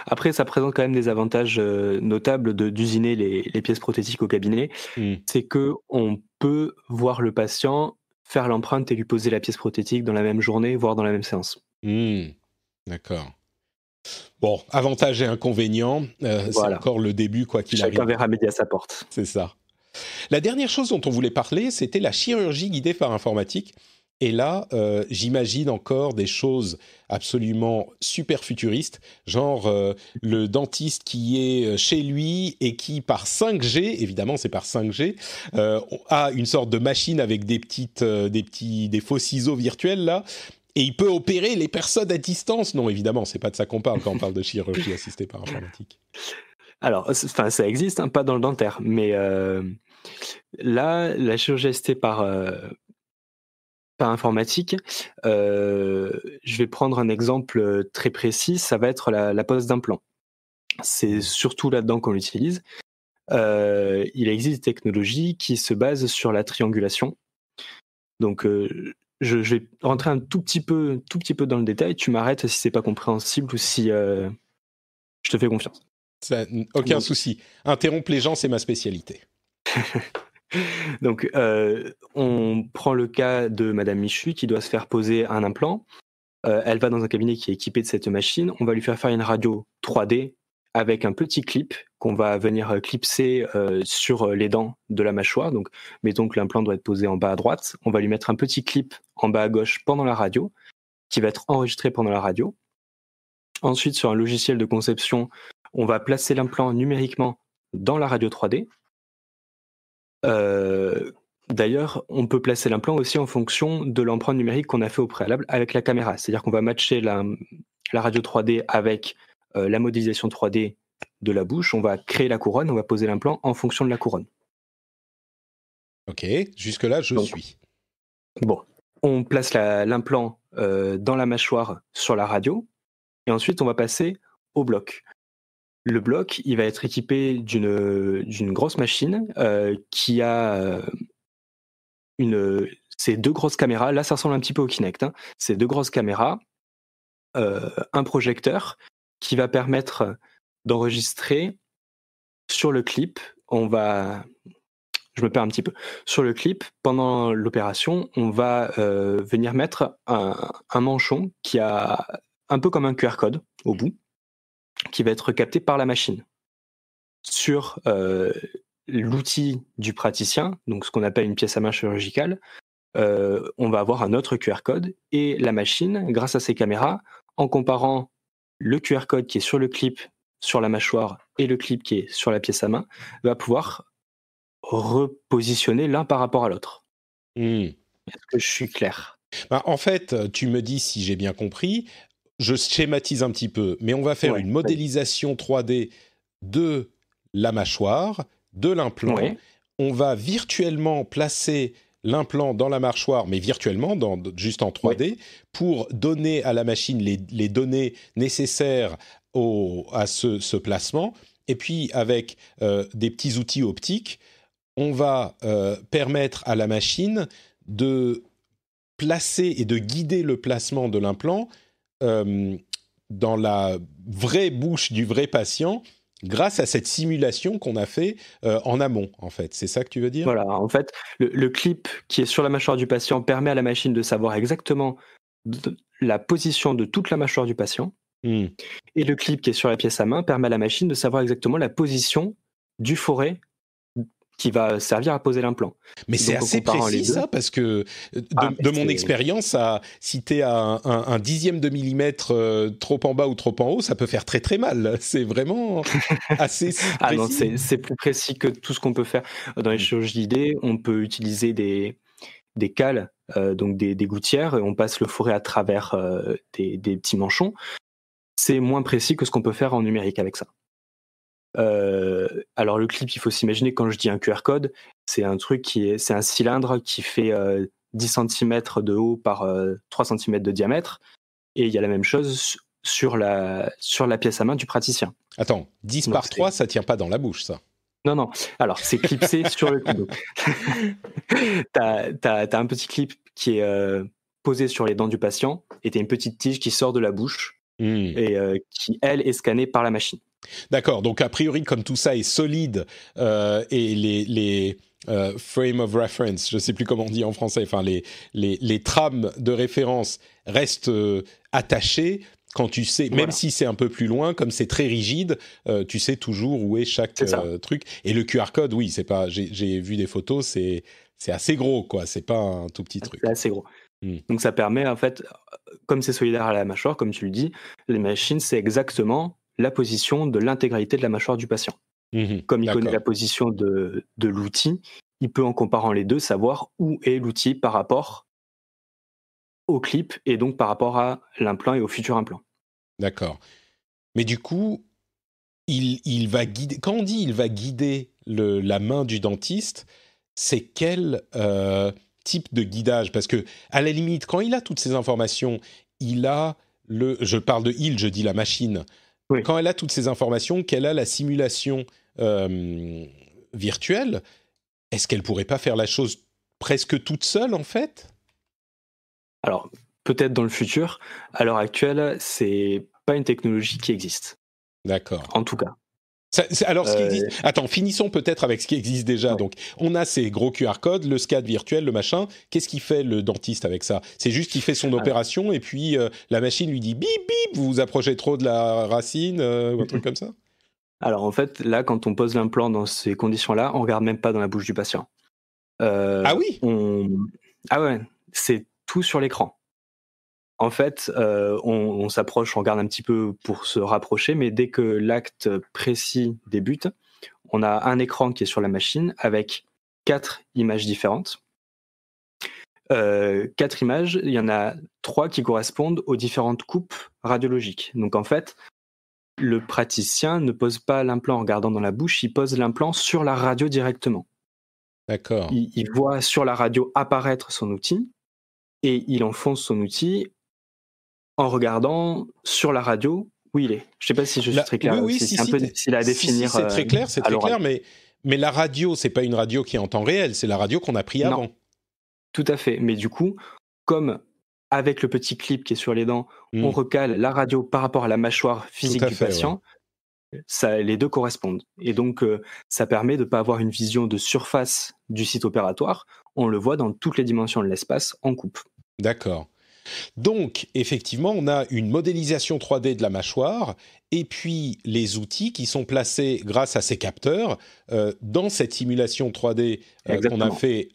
Après, ça présente quand même des avantages euh, notables d'usiner les, les, pièces prothétiques au cabinet. Hmm. C'est que on peut voir le patient faire l'empreinte et lui poser la pièce prothétique dans la même journée, voire dans la même séance. Hmm. D'accord. Bon, avantages et inconvénients, euh, c'est encore le début, quoi qu'il arrive. Chacun verra midi à sa porte. C'est ça. La dernière chose dont on voulait parler, c'était la chirurgie guidée par informatique. Et là, euh, j'imagine encore des choses absolument super futuristes, genre euh, le dentiste qui est chez lui et qui, par 5G, évidemment c'est par 5G, a une sorte de machine avec des petites, des petits, des faux ciseaux virtuels là, et il peut opérer les personnes à distance. Non, évidemment, c'est pas de ça qu'on parle quand on parle de chirurgie assistée par informatique. Alors, enfin, ça existe, hein, pas dans le dentaire, mais euh, là, la chirurgie assistée par, euh, par informatique, euh, je vais prendre un exemple très précis, ça va être la, la pose d'implant. C'est surtout là-dedans qu'on l'utilise. il existe des technologies qui se basent sur la triangulation. Donc, je, vais rentrer un tout petit peu, tout petit peu dans le détail. Tu m'arrêtes si c'est pas compréhensible ou si euh, je te fais confiance. aucun souci. Interrompre les gens, c'est ma spécialité. [LAUGHS] Donc, euh, on prend le cas de Madame Michu qui doit se faire poser un implant. Euh, elle va dans un cabinet qui est équipé de cette machine. On va lui faire faire une radio 3D avec un petit clip qu'on va venir euh, clipser euh, sur euh, les dents de la mâchoire. Donc, mettons que l'implant doit être posé en bas à droite. On va lui mettre un petit clip en bas à gauche pendant la radio, qui va être enregistré pendant la radio. Ensuite, sur un logiciel de conception, on va placer l'implant numériquement dans la radio 3D. D'ailleurs, on peut placer l'implant aussi en fonction de l'empreinte numérique qu'on a fait au préalable avec la caméra. C'est-à-dire qu'on va matcher la, radio 3D avec la modélisation 3D de la bouche. On va créer la couronne, on va poser l'implant en fonction de la couronne. Ok, jusque-là, je suis. Bon, on place l'implant euh, dans la mâchoire sur la radio, et ensuite on va passer au bloc. Le bloc, il va être équipé d'une grosse machine euh, qui a euh, une, ces deux grosses caméras. Là, ça ressemble un petit peu au Kinect. Hein. Ces deux grosses caméras, un projecteur qui va permettre d'enregistrer sur le clip. On va je me perds un petit peu. Sur le clip, pendant l'opération, on va euh, venir mettre un, manchon qui a un peu comme un QR code au bout, qui va être capté par la machine. Sur euh, l'outil du praticien, donc ce qu'on appelle une pièce à main chirurgicale, euh, on va avoir un autre QR code et la machine, grâce à ses caméras, en comparant le QR code qui est sur le clip sur la mâchoire et le clip qui est sur la pièce à main, va pouvoir repositionner l'un par rapport à l'autre. Hmm. Est-ce que je suis clair? Bah, En fait, tu me dis si j'ai bien compris, je schématise un petit peu, mais on va faire une modélisation 3D de la mâchoire, de l'implant. On va virtuellement placer l'implant dans la mâchoire, mais virtuellement, dans, juste en 3D, pour donner à la machine les, données nécessaires au, à ce, placement. Et puis, avec euh, des petits outils optiques, on va euh, permettre à la machine de placer et de guider le placement de l'implant euh, dans la vraie bouche du vrai patient grâce à cette simulation qu'on a fait euh, en amont, en fait. C'est ça que tu veux dire? Voilà, en fait, le, clip qui est sur la mâchoire du patient permet à la machine de savoir exactement la position de toute la mâchoire du patient. Hmm. Et le clip qui est sur la pièce à main permet à la machine de savoir exactement la position du forêt qui va servir à poser l'implant. Mais c'est assez précis ça, parce que de, ah, mon expérience, si tu es à un, dixième de millimètre euh, trop en bas ou trop en haut, ça peut faire très très mal. [LAUGHS] C'est vraiment [LAUGHS] assez précis. ah non, c'est plus précis que tout ce qu'on peut faire. Dans les mm. chirurgies d'idées, on peut utiliser des, des cales, euh, donc des, gouttières, et on passe le forêt à travers euh, des, des petits manchons. C'est moins précis que ce qu'on peut faire en numérique avec ça. Euh, alors le clip, il faut s'imaginer quand je dis un QR code, c'est un truc qui est, c'est un cylindre qui fait 10 euh, cm de haut par 3 euh, cm de diamètre, et il y a la même chose sur la sur la pièce à main du praticien. Attends, 10 par 3, ça tient pas dans la bouche, ça. Non, non. Alors, c'est clipsé [LAUGHS] sur le clip. [LAUGHS] tu as, un petit clip qui est posé sur les dents du patient et tu as une petite tige qui sort de la bouche mmh. et qui, elle, est scannée par la machine. D'accord, donc a priori, comme tout ça est solide euh, et les, les euh, frame of reference, je ne sais plus comment on dit en français, enfin les, les, les trames de référence restent euh, attachées, quand tu sais, même si c'est un peu plus loin, comme c'est très rigide, tu sais toujours où est chaque truc. Et le QR code, oui, c'est pas. J'ai vu des photos, c'est c'est assez gros, quoi. C'est pas un tout petit truc. C'est assez gros. Hmm. Donc ça permet en fait, comme c'est solidaire à la mâchoire, comme tu le dis, les machines, c'est exactement la position de l'intégralité de la mâchoire du patient. Mmh Comme il connaît la position de, l'outil, il peut en comparant les deux savoir où est l'outil par rapport au clip et donc par rapport à l'implant et au futur implant. D'accord. Mais du coup, il, va guider. Quand on dit il va guider la main du dentiste, c'est quel euh, type de guidage? Parce que à la limite, quand il a toutes ces informations, il a le. Je parle de il, je dis la machine. Quand elle a toutes ces informations, qu'elle a la simulation euh, virtuelle, est-ce qu'elle pourrait pas faire la chose presque toute seule en fait? Alors peut-être dans le futur. À l'heure actuelle, c'est pas une technologie qui existe. D'accord. En tout cas alors, ce qui existe. Euh, Attends, finissons peut-être avec ce qui existe déjà. Donc, on a ces gros QR codes, le SCAD virtuel, le machin. Qu'est-ce qu'il fait le dentiste avec ça? C'est juste qu'il fait son opération et puis euh, la machine lui dit bip bip, vous vous approchez trop de la racine euh, ou un truc comme ça? Alors, en fait, là, quand on pose l'implant dans ces conditions-là, on regarde même pas dans la bouche du patient. ah oui? Ah ouais, c'est tout sur l'écran en fait, euh, on, s'approche, on regarde un petit peu pour se rapprocher, mais dès que l'acte précis débute, on a un écran qui est sur la machine avec quatre images différentes. Euh, quatre images, il y en a trois qui correspondent aux différentes coupes radiologiques. Donc en fait, le praticien ne pose pas l'implant en regardant dans la bouche, il pose l'implant sur la radio directement. D'accord. Il, voit sur la radio apparaître son outil et il enfonce son outil en regardant sur la radio où il est. Je ne sais pas si je suis très clair. Oui, oui, c'est un peu difficile à définir. c'est très clair, c'est très clair, mais, mais la radio, c'est pas une radio qui est en temps réel, c'est la radio qu'on a pris avant. Tout à fait. Mais du coup, comme avec le petit clip qui est sur les dents, on hmm. recale la radio par rapport à la mâchoire physique du patient, ça, les deux correspondent. Et donc, euh, ça permet de ne pas avoir une vision de surface du site opératoire. On le voit dans toutes les dimensions de l'espace en coupe. D'accord. Donc, effectivement, on a une modélisation 3D de la mâchoire et puis les outils qui sont placés grâce à ces capteurs euh, dans cette simulation 3D euh, qu'on a fait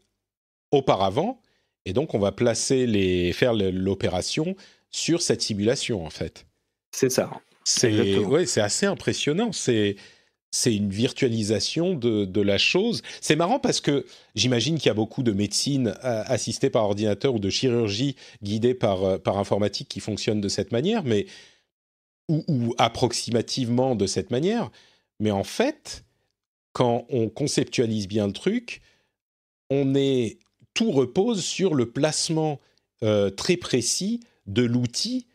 auparavant. Et donc, on va placer les, faire l'opération sur cette simulation, en fait. C'est ça. C'est ouais, c'est assez impressionnant. C'est c'est une virtualisation de, la chose. C'est marrant parce que j'imagine qu'il y a beaucoup de médecine euh, assistée par ordinateur ou de chirurgie guidée par, euh, par informatique qui fonctionne de cette manière, mais ou, ou approximativement de cette manière. Mais en fait, quand on conceptualise bien le truc, on est tout repose sur le placement euh, très précis de l'outil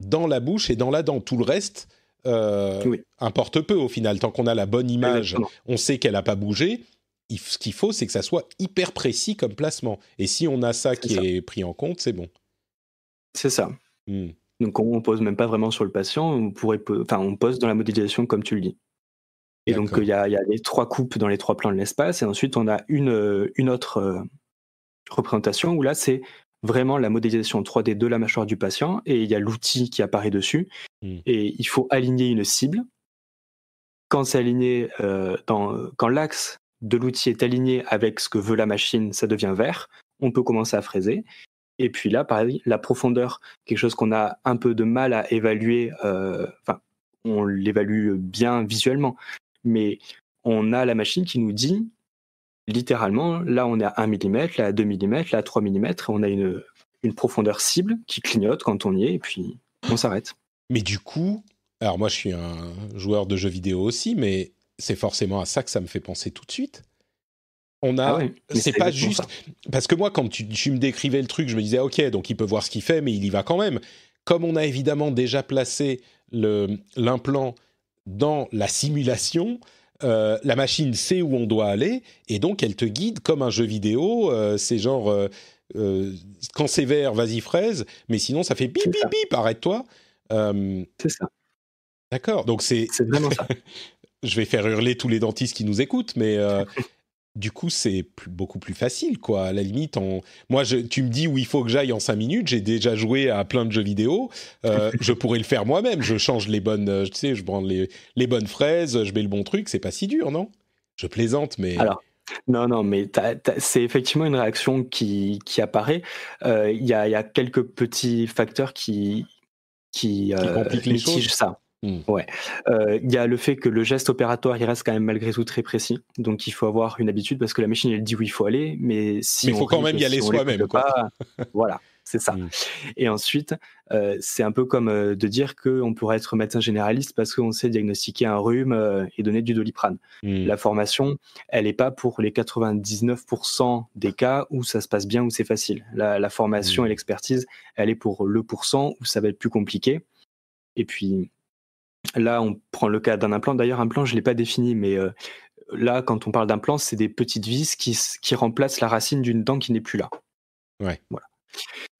dans la bouche et dans la dent. Tout le reste euh, importe peu au final. Tant qu'on a la bonne image, on sait qu'elle n'a pas bougé. ce qu'il faut, c'est que ça soit hyper précis comme placement. Et si on a ça qui est pris en compte, c'est bon. C'est ça. Hmm. Donc on, ne pose même pas vraiment sur le patient, on, pourrait, enfin, on pose dans la modélisation comme tu le dis. Et donc il y, a, les trois coupes dans les trois plans de l'espace, et ensuite on a une, une autre euh, représentation où là, c'est vraiment la modélisation 3D de la mâchoire du patient et il y a l'outil qui apparaît dessus hmm. et il faut aligner une cible. Quand c'est aligné, euh, quand l'axe de l'outil est aligné avec ce que veut la machine, ça devient vert. On peut commencer à fraiser. Et puis là, pareil, la profondeur, quelque chose qu'on a un peu de mal à évaluer. euh, Enfin, on l'évalue bien visuellement, mais on a la machine qui nous dit littéralement, là on est à 1 mm, là à 2 mm, là à 3 mm, et on a une, une profondeur cible qui clignote quand on y est, et puis on s'arrête. Mais du coup, alors moi je suis un joueur de jeux vidéo aussi, mais c'est forcément à ça que ça me fait penser tout de suite. On a, ah c'est pas juste parce que moi quand tu, tu, me décrivais le truc, je me disais ok donc il peut voir ce qu'il fait, mais il y va quand même. Comme on a évidemment déjà placé l'implant dans la simulation, euh, la machine sait où on doit aller et donc elle te guide comme un jeu vidéo. Euh, c'est genre euh, quand c'est vert, vas-y fraise, mais sinon ça fait bip bip bip, arrête-toi. c'est ça. D'accord. Donc c'est. C'est vraiment ça. [LAUGHS] Je vais faire hurler tous les dentistes qui nous écoutent, mais [LAUGHS] du coup, c'est beaucoup plus facile, quoi. À la limite, moi, je, tu me dis où il faut que j'aille en 5 minutes. J'ai déjà joué à plein de jeux vidéo. Euh, [LAUGHS] je pourrais le faire moi-même. Je change les bonnes, euh, tu sais, je prends les, les, bonnes fraises, je mets le bon truc. C'est pas si dur, non? Je plaisante, mais. Alors. Non, non, mais c'est effectivement une réaction qui, qui apparaît. Euh, il y, a, y, a, quelques petits facteurs qui, qui, qui compliquent les choses. ça. Hmm. Ouais. Euh, il y a le fait que le geste opératoire, il reste quand même malgré tout très précis. Donc il faut avoir une habitude parce que la machine, elle dit où il faut aller, mais si il faut quand même y aller soi-même. [LAUGHS] voilà, c'est ça. Hmm. Et ensuite, euh, c'est un peu comme euh, de dire qu'on pourrait être médecin généraliste parce qu'on sait diagnostiquer un rhume et donner du doliprane. Hmm. La formation, elle n'est pas pour les 99% des cas où ça se passe bien, où c'est facile. La, la formation et l'expertise, elle est pour le pourcent où ça va être plus compliqué. Et puis, Là, on prend le cas d'un implant. D'ailleurs, un plan, je ne l'ai pas défini, mais euh, là, quand on parle d'implant, c'est des petites vis qui, qui remplacent la racine d'une dent qui n'est plus là. Ouais. Voilà.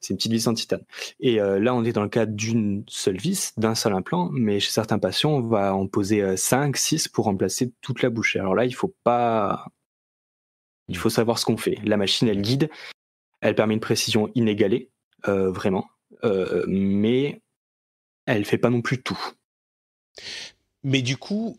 C'est une petite vis en titane. Et euh, là, on est dans le cas d'une seule vis, d'un seul implant, mais chez certains patients, on va en poser 5, euh, 6 pour remplacer toute la bouche. Alors là, il faut pas. Il faut savoir ce qu'on fait. La machine, elle guide, elle permet une précision inégalée, vraiment, mais elle fait pas non plus tout. Mais du coup,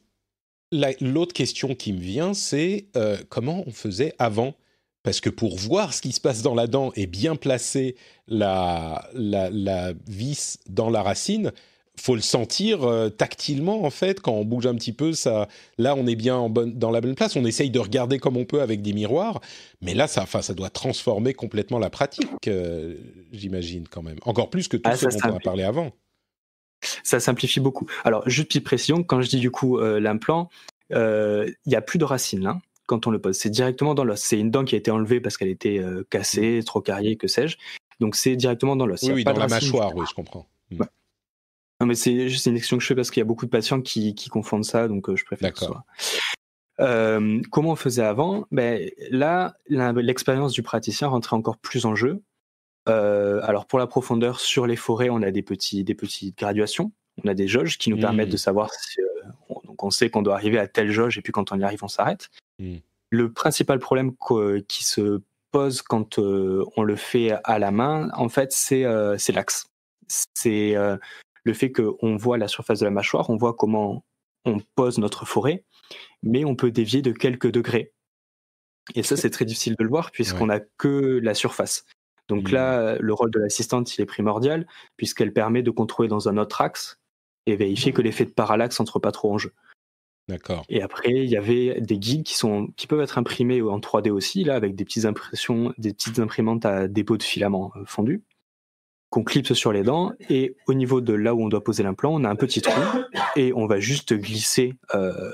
l'autre question qui me vient, c'est euh, comment on faisait avant? Parce que pour voir ce qui se passe dans la dent et bien placer la, la, vis dans la racine, faut le sentir euh, tactilement en fait quand on bouge un petit peu ça là on est bien en bonne, dans la bonne place. On essaye de regarder comme on peut avec des miroirs mais là ça enfin ça doit transformer complètement la pratique euh, j'imagine quand même. Encore plus que tout ah, ce dont on a parlé avant ça simplifie beaucoup. Alors juste petite précision quand je dis du coup euh, l'implant il y a plus de racines là quand on le pose. C'est directement dans l'os. C'est une dent qui a été enlevée parce qu'elle était cassée trop carriée que sais-je. Donc c'est directement dans l'os. Oui, oui dans la mâchoire oui je comprends. Hmm. Non, mais c'est une question que je fais parce qu'il y a beaucoup de patients qui, confondent ça, donc euh, je préfère que ce soit. Euh, comment on faisait avant? Ben, Là, l'expérience du praticien rentrait encore plus en jeu. Euh, alors pour la profondeur, sur les forêts, on a des, petits, des petites graduations. On a des jauges qui nous permettent de mmh. savoir si on, donc on sait qu'on doit arriver à telle jauge et puis quand on y arrive, on s'arrête. Mmh. Le principal problème qui se pose quand on le fait à la main, en fait, c'est l'axe. C'est le fait qu'on voit la surface de la mâchoire, on voit comment on pose notre forêt, mais on peut dévier de quelques degrés. Et ça, c'est très difficile de le voir puisqu'on n'a que la surface. Donc là, mmh. le rôle de l'assistante, il est primordial puisqu'elle permet de contrôler dans un autre axe et vérifier que l'effet de parallaxe n'entre pas trop en jeu. D'accord. Et après, il y avait des guides qui, sont, qui peuvent être imprimés en 3D aussi, là, avec des petites impressions, des petites imprimantes à dépôt de filaments euh, fondus qu'on clipse sur les dents et au niveau de là où on doit poser l'implant, on a un petit trou et on va juste glisser euh,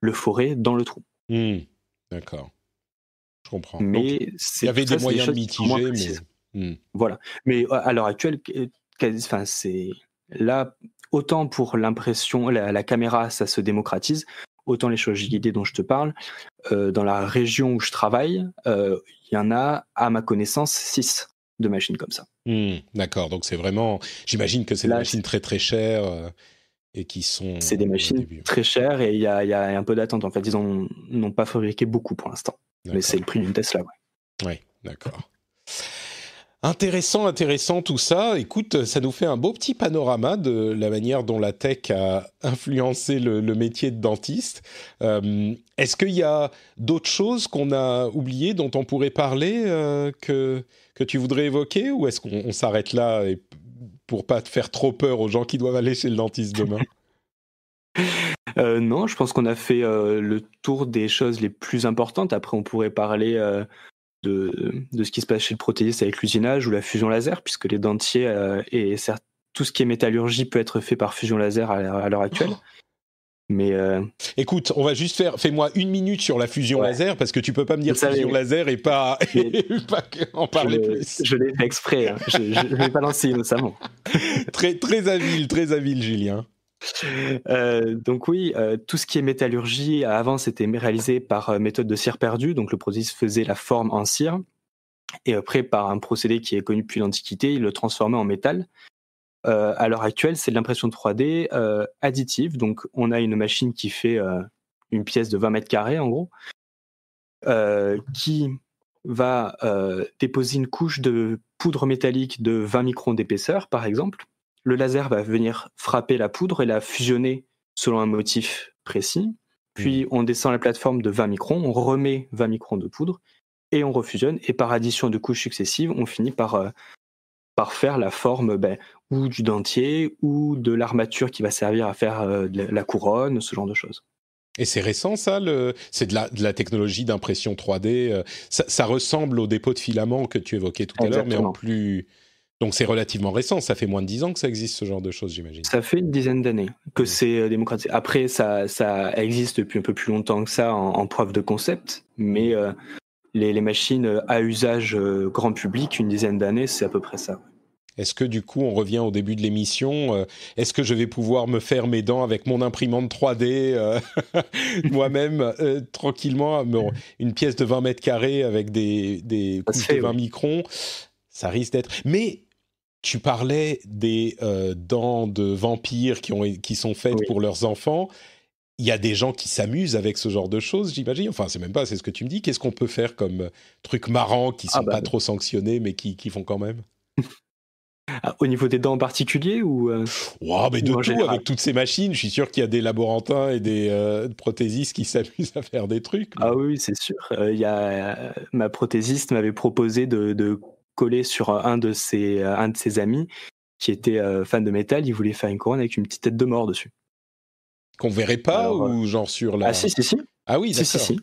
le forêt dans le trou. Hmm. D'accord. Je comprends. Mais il y avait des moyens mitigés, mais hmm. voilà. Mais à l'heure actuelle, enfin c'est là autant pour l'impression, la, caméra, ça se démocratise. Autant les choses guidées dont je te parle, euh, dans la région où je travaille, euh, il y en a, à ma connaissance, six de machines comme ça. Hmm, d'accord, donc c'est vraiment. J'imagine que c'est des machines très très chères euh, et qui sont. C'est des machines très chères et il y a, y a, un peu d'attente. En fait, ils n'ont pas fabriqué beaucoup pour l'instant. Mais c'est le prix d'une Tesla, ouais. Oui, d'accord. Intéressant, intéressant tout ça. Écoute, ça nous fait un beau petit panorama de la manière dont la tech a influencé le, métier de dentiste. Euh, est-ce qu'il y a d'autres choses qu'on a oubliées, dont on pourrait parler, euh, que, que tu voudrais évoquer, ou est-ce qu'on s'arrête là et, pour pas te faire trop peur aux gens qui doivent aller chez le dentiste demain? [LAUGHS] [LAUGHS] Euh, non, je pense qu'on a fait le tour des choses les plus importantes. Après, on pourrait parler de, ce qui se passe chez le prothésiste avec l'usinage ou la fusion laser, puisque les dentiers euh, et tout ce qui est métallurgie peut être fait par fusion laser à, l'heure actuelle. Oh. Mais euh, écoute, on va juste faire. Fais-moi une minute sur la fusion laser parce que tu peux pas me dire fusion laser et pas, [LAUGHS] en parler plus. Je l'ai fait exprès. Hein. Je, ne vais pas lancer innocemment. [LAUGHS] très très habile, très habile, Julien. Euh, donc oui, euh, tout ce qui est métallurgie, avant c'était réalisé par euh, méthode de cire perdue, donc le produit faisait la forme en cire, et après par un procédé qui est connu depuis l'Antiquité, il le transformait en métal. à l'heure actuelle, c'est de l'impression 3D additive, donc on a une machine qui fait une pièce de 20 mètres carrés en gros, qui va déposer une couche de poudre métallique de 20 microns d'épaisseur, par exemple, le laser va venir frapper la poudre et la fusionner selon un motif précis. Puis mmh. on descend la plateforme de 20 microns, on remet 20 microns de poudre et on refusionne. Et par addition de couches successives, on finit par, euh, par faire la forme ben, ou du dentier ou de l'armature qui va servir à faire euh, la couronne, ce genre de choses. Et c'est récent ça, c'est de la, technologie d'impression 3D. Euh, ça, ressemble au dépôt de filaments que tu évoquais tout à l'heure, mais en plus, donc c'est relativement récent, ça fait moins de 10 ans que ça existe ce genre de choses, j'imagine. Ça fait une dizaine d'années que c'est euh, démocratique. Après, ça, ça existe depuis un peu plus longtemps que ça en, preuve de concept, mais euh, les, machines à usage euh, grand public, une dizaine d'années, c'est à peu près ça. Est-ce que du coup, on revient au début de l'émission, est-ce que je vais pouvoir me faire mes dents avec mon imprimante 3D [LAUGHS] moi-même, tranquillement, une pièce de 20 mètres carrés avec des, des couches de 20 microns ça risque d'être. Mais tu parlais des euh, dents de vampires qui, ont, qui sont faites pour leurs enfants. Il y a des gens qui s'amusent avec ce genre de choses, j'imagine. Enfin, c'est même pas, c'est ce que tu me dis. Qu'est-ce qu'on peut faire comme euh, trucs marrants qui sont ah, bah, pas trop sanctionnés, mais qui, qui font quand même? Ah, Au niveau des dents en particulier ou euh, mais de tout, avec toutes ces machines, je suis sûr qu'il y a des laborantins et des prothésistes qui [LAUGHS] s'amusent à faire des trucs. Ah oui, c'est sûr. Il y a, ma prothésiste m'avait proposé de, de coller sur un de ses, un de ses amis qui était fan de métal, il voulait faire une couronne avec une petite tête de mort dessus. Qu'on verrait pas ou genre sur la. Ah si si si. Ah oui, d'accord. Si, si, si.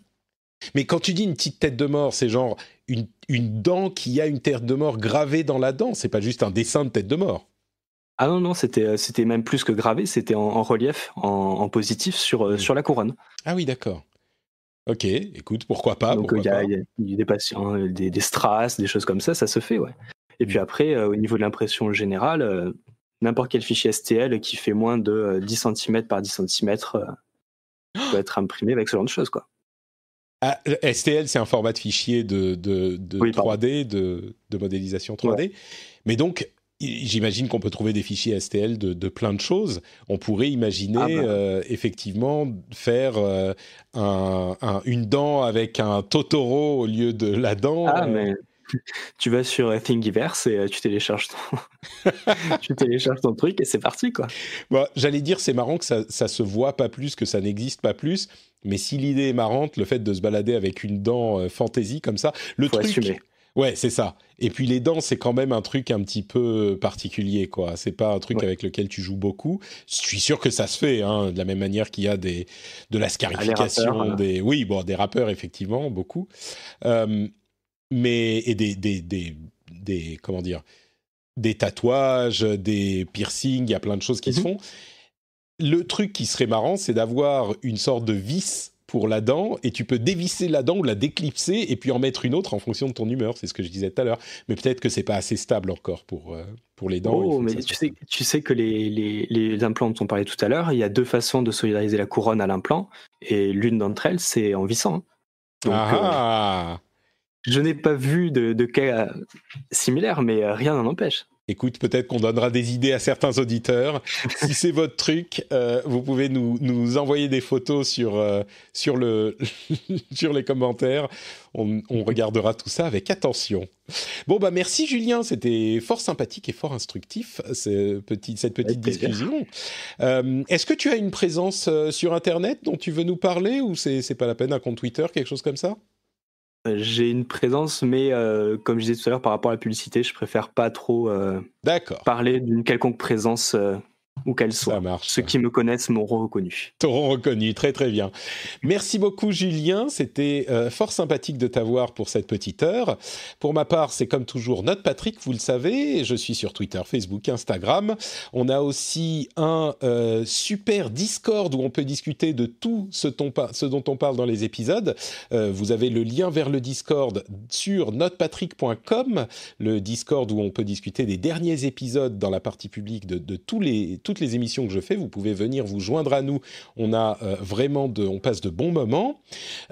Mais quand tu dis une petite tête de mort, c'est genre une, une, dent qui a une tête de mort gravée dans la dent? C'est pas juste un dessin de tête de mort? Ah non, non, c'était, euh, c'était même plus que gravé, c'était en, relief, en, positif sur, euh, sur la couronne. Ah oui, d'accord. Ok, écoute, pourquoi pas Donc il y, a des patients, euh, des, des, strass, des choses comme ça, ça se fait, ouais. Et puis mm. après, au niveau de l'impression générale, n'importe quel fichier STL qui fait moins de 10 cm par 10 cm peut être imprimé avec ce genre de choses, quoi. Ah, STL, c'est un format de fichier de, de, 3D, de, de, modélisation 3D. Mais donc, j'imagine qu'on peut trouver des fichiers STL de, plein de choses. On pourrait imaginer ah bah. euh, effectivement faire euh, un, une dent avec un Totoro au lieu de la dent. Ah, euh. mais [LAUGHS] tu vas sur Thingiverse et tu télécharges ton, [LAUGHS] tu télécharges ton truc et c'est parti quoi. Bah, J'allais dire c'est marrant que ça, ça se voit pas plus, que ça n'existe pas plus. Mais si l'idée est marrante, le fait de se balader avec une dent euh, fantasy comme ça, le truc. Assumer. Ouais, c'est ça. Et puis les dents, c'est quand même un truc un petit peu particulier, quoi. C'est pas un truc avec lequel tu joues beaucoup. Je suis sûr que ça se fait, hein, de la même manière qu'il y a des de la scarification, ah, des oui, bon, des rappeurs effectivement, beaucoup. Euh, mais et des, des, des, des comment dire, des tatouages, des piercings, il y a plein de choses qui se mhm. font le truc qui serait marrant, c'est d'avoir une sorte de vis pour la dent et tu peux dévisser la dent ou la déclipser et puis en mettre une autre en fonction de ton humeur. C'est ce que je disais tout à l'heure. Mais peut-être que c'est pas assez stable encore pour, euh, pour les dents. Oh, mais tu sais, tu sais que les, les, les, implants dont on parlait tout à l'heure, il y a deux façons de solidariser la couronne à l'implant et l'une d'entre elles, c'est en vissant. Ah. Euh, je n'ai pas vu de, de cas similaires, mais euh, rien n'en empêche. Écoute, peut-être qu'on donnera des idées à certains auditeurs. si [LAUGHS] c'est votre truc, euh, vous pouvez nous, nous, envoyer des photos sur, euh, sur, le [LAUGHS] sur les commentaires. On, on, regardera tout ça avec attention. Bon, bah merci Julien, c'était fort sympathique et fort instructif, ce petit, cette petite discussion. Euh, Est-ce que tu as une présence sur Internet dont tu veux nous parler ou c'est pas la peine, un compte Twitter, quelque chose comme ça? J'ai une présence, mais euh, comme je disais tout à l'heure, par rapport à la publicité, je préfère pas trop euh, parler d'une quelconque présence euh, où qu'elle soit. Ça marche. Ceux qui me connaissent m'auront reconnu. T'auront reconnu, très très bien. Merci beaucoup Julien, c'était euh, fort sympathique de t'avoir pour cette petite heure. Pour ma part, c'est comme toujours notre Patrick, vous le savez, je suis sur Twitter, Facebook, Instagram. On a aussi un euh, super Discord où on peut discuter de tout ce, ce dont on parle dans les épisodes. Euh, vous avez le lien vers le Discord sur notrepatrick.com, le Discord où on peut discuter des derniers épisodes dans la partie publique de, de tous les toutes les émissions que je fais, vous pouvez venir vous joindre à nous. On a euh, vraiment de, on passe de bons moments.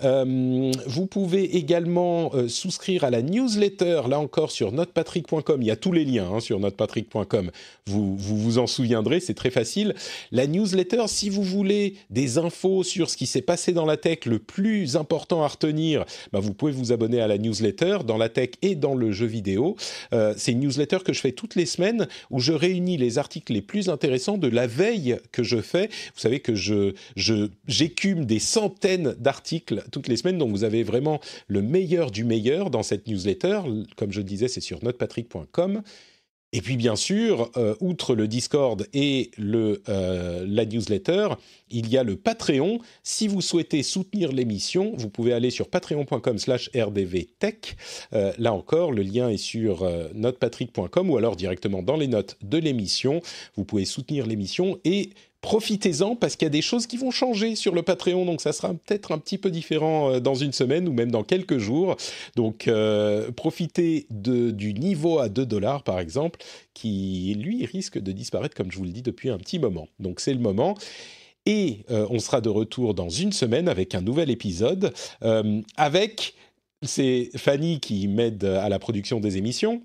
Euh, vous pouvez également euh, souscrire à la newsletter, là encore sur notrepatrick.com. Il y a tous les liens hein, sur notrepatrick.com. Vous, vous en souviendrez, c'est très facile. La newsletter, si vous voulez des infos sur ce qui s'est passé dans la tech, le plus important à retenir, bah, vous pouvez vous abonner à la newsletter dans la tech et dans le jeu vidéo. c'est une newsletter que je fais toutes les semaines où je réunis les articles les plus intéressants de la veille que je fais. Vous savez que je, j'écume des centaines d'articles toutes les semaines, donc vous avez vraiment le meilleur du meilleur dans cette newsletter. Comme je disais, c'est sur notepatrick.com. Et puis bien sûr, euh, outre le Discord et euh, la newsletter, il y a le Patreon. Si vous souhaitez soutenir l'émission, vous pouvez aller sur patreon.com slash rdvtech. Euh, là encore, le lien est sur notepatrick.com ou alors directement dans les notes de l'émission. Vous pouvez soutenir l'émission et profitez-en parce qu'il y a des choses qui vont changer sur le Patreon, donc ça sera peut-être un petit peu différent euh, dans une semaine ou même dans quelques jours. Donc euh, profitez de, du niveau à 2 dollars par exemple, qui lui risque de disparaître comme je vous le dis depuis un petit moment. Donc c'est le moment. Et euh, on sera de retour dans une semaine avec un nouvel épisode, avec c'est Fanny qui m'aide à la production des émissions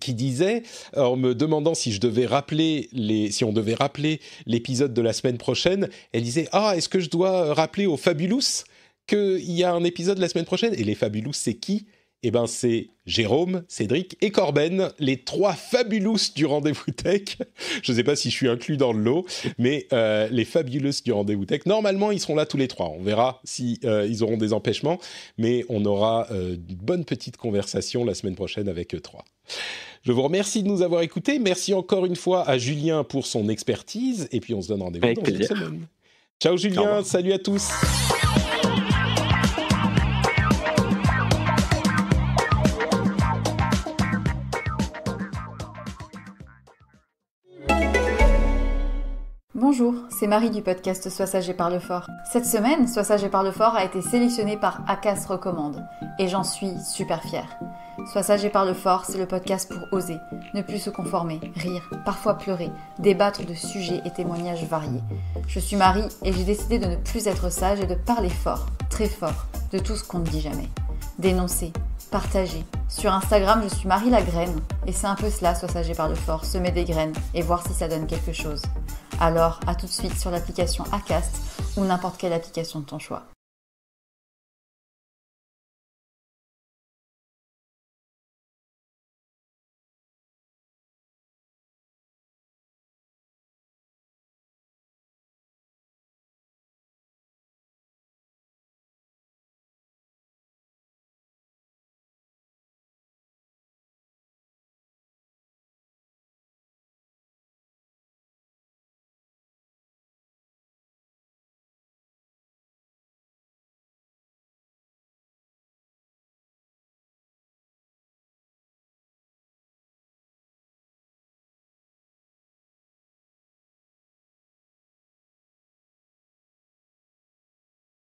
qui disait, en me demandant si je devais rappeler les, si on devait rappeler l'épisode de la semaine prochaine, elle disait ah est-ce que je dois rappeler aux Fabulous qu'il y a un épisode la semaine prochaine? Et les Fabulous c'est qui? Eh ben c'est Jérôme, Cédric et Corben, les trois fabulous du rendez-vous tech. [LAUGHS] Je ne sais pas si je suis inclus dans le lot, mais euh, les fabulous du rendez-vous tech. Normalement, ils seront là tous les trois. On verra si euh, ils auront des empêchements, mais on aura euh, une bonne petite conversation la semaine prochaine avec eux trois. Je vous remercie de nous avoir écoutés. Merci encore une fois à Julien pour son expertise. Et puis on se donne rendez-vous dans une semaine. Ciao Julien, salut à tous. Bonjour, c'est Marie du podcast Sois sage et parle fort. Cette semaine, Sois sage et parle fort a été sélectionné par ACAS Recommande et j'en suis super fière. Sois sage et parle fort, c'est le podcast pour oser, ne plus se conformer, rire, parfois pleurer, débattre de sujets et témoignages variés. Je suis Marie et j'ai décidé de ne plus être sage et de parler fort, très fort, de tout ce qu'on ne dit jamais. Dénoncer, partager. Sur Instagram, je suis Marie la graine et c'est un peu cela, Sois sage et parle fort, semer des graines et voir si ça donne quelque chose. Alors, à tout de suite sur l'application Acast ou n'importe quelle application de ton choix.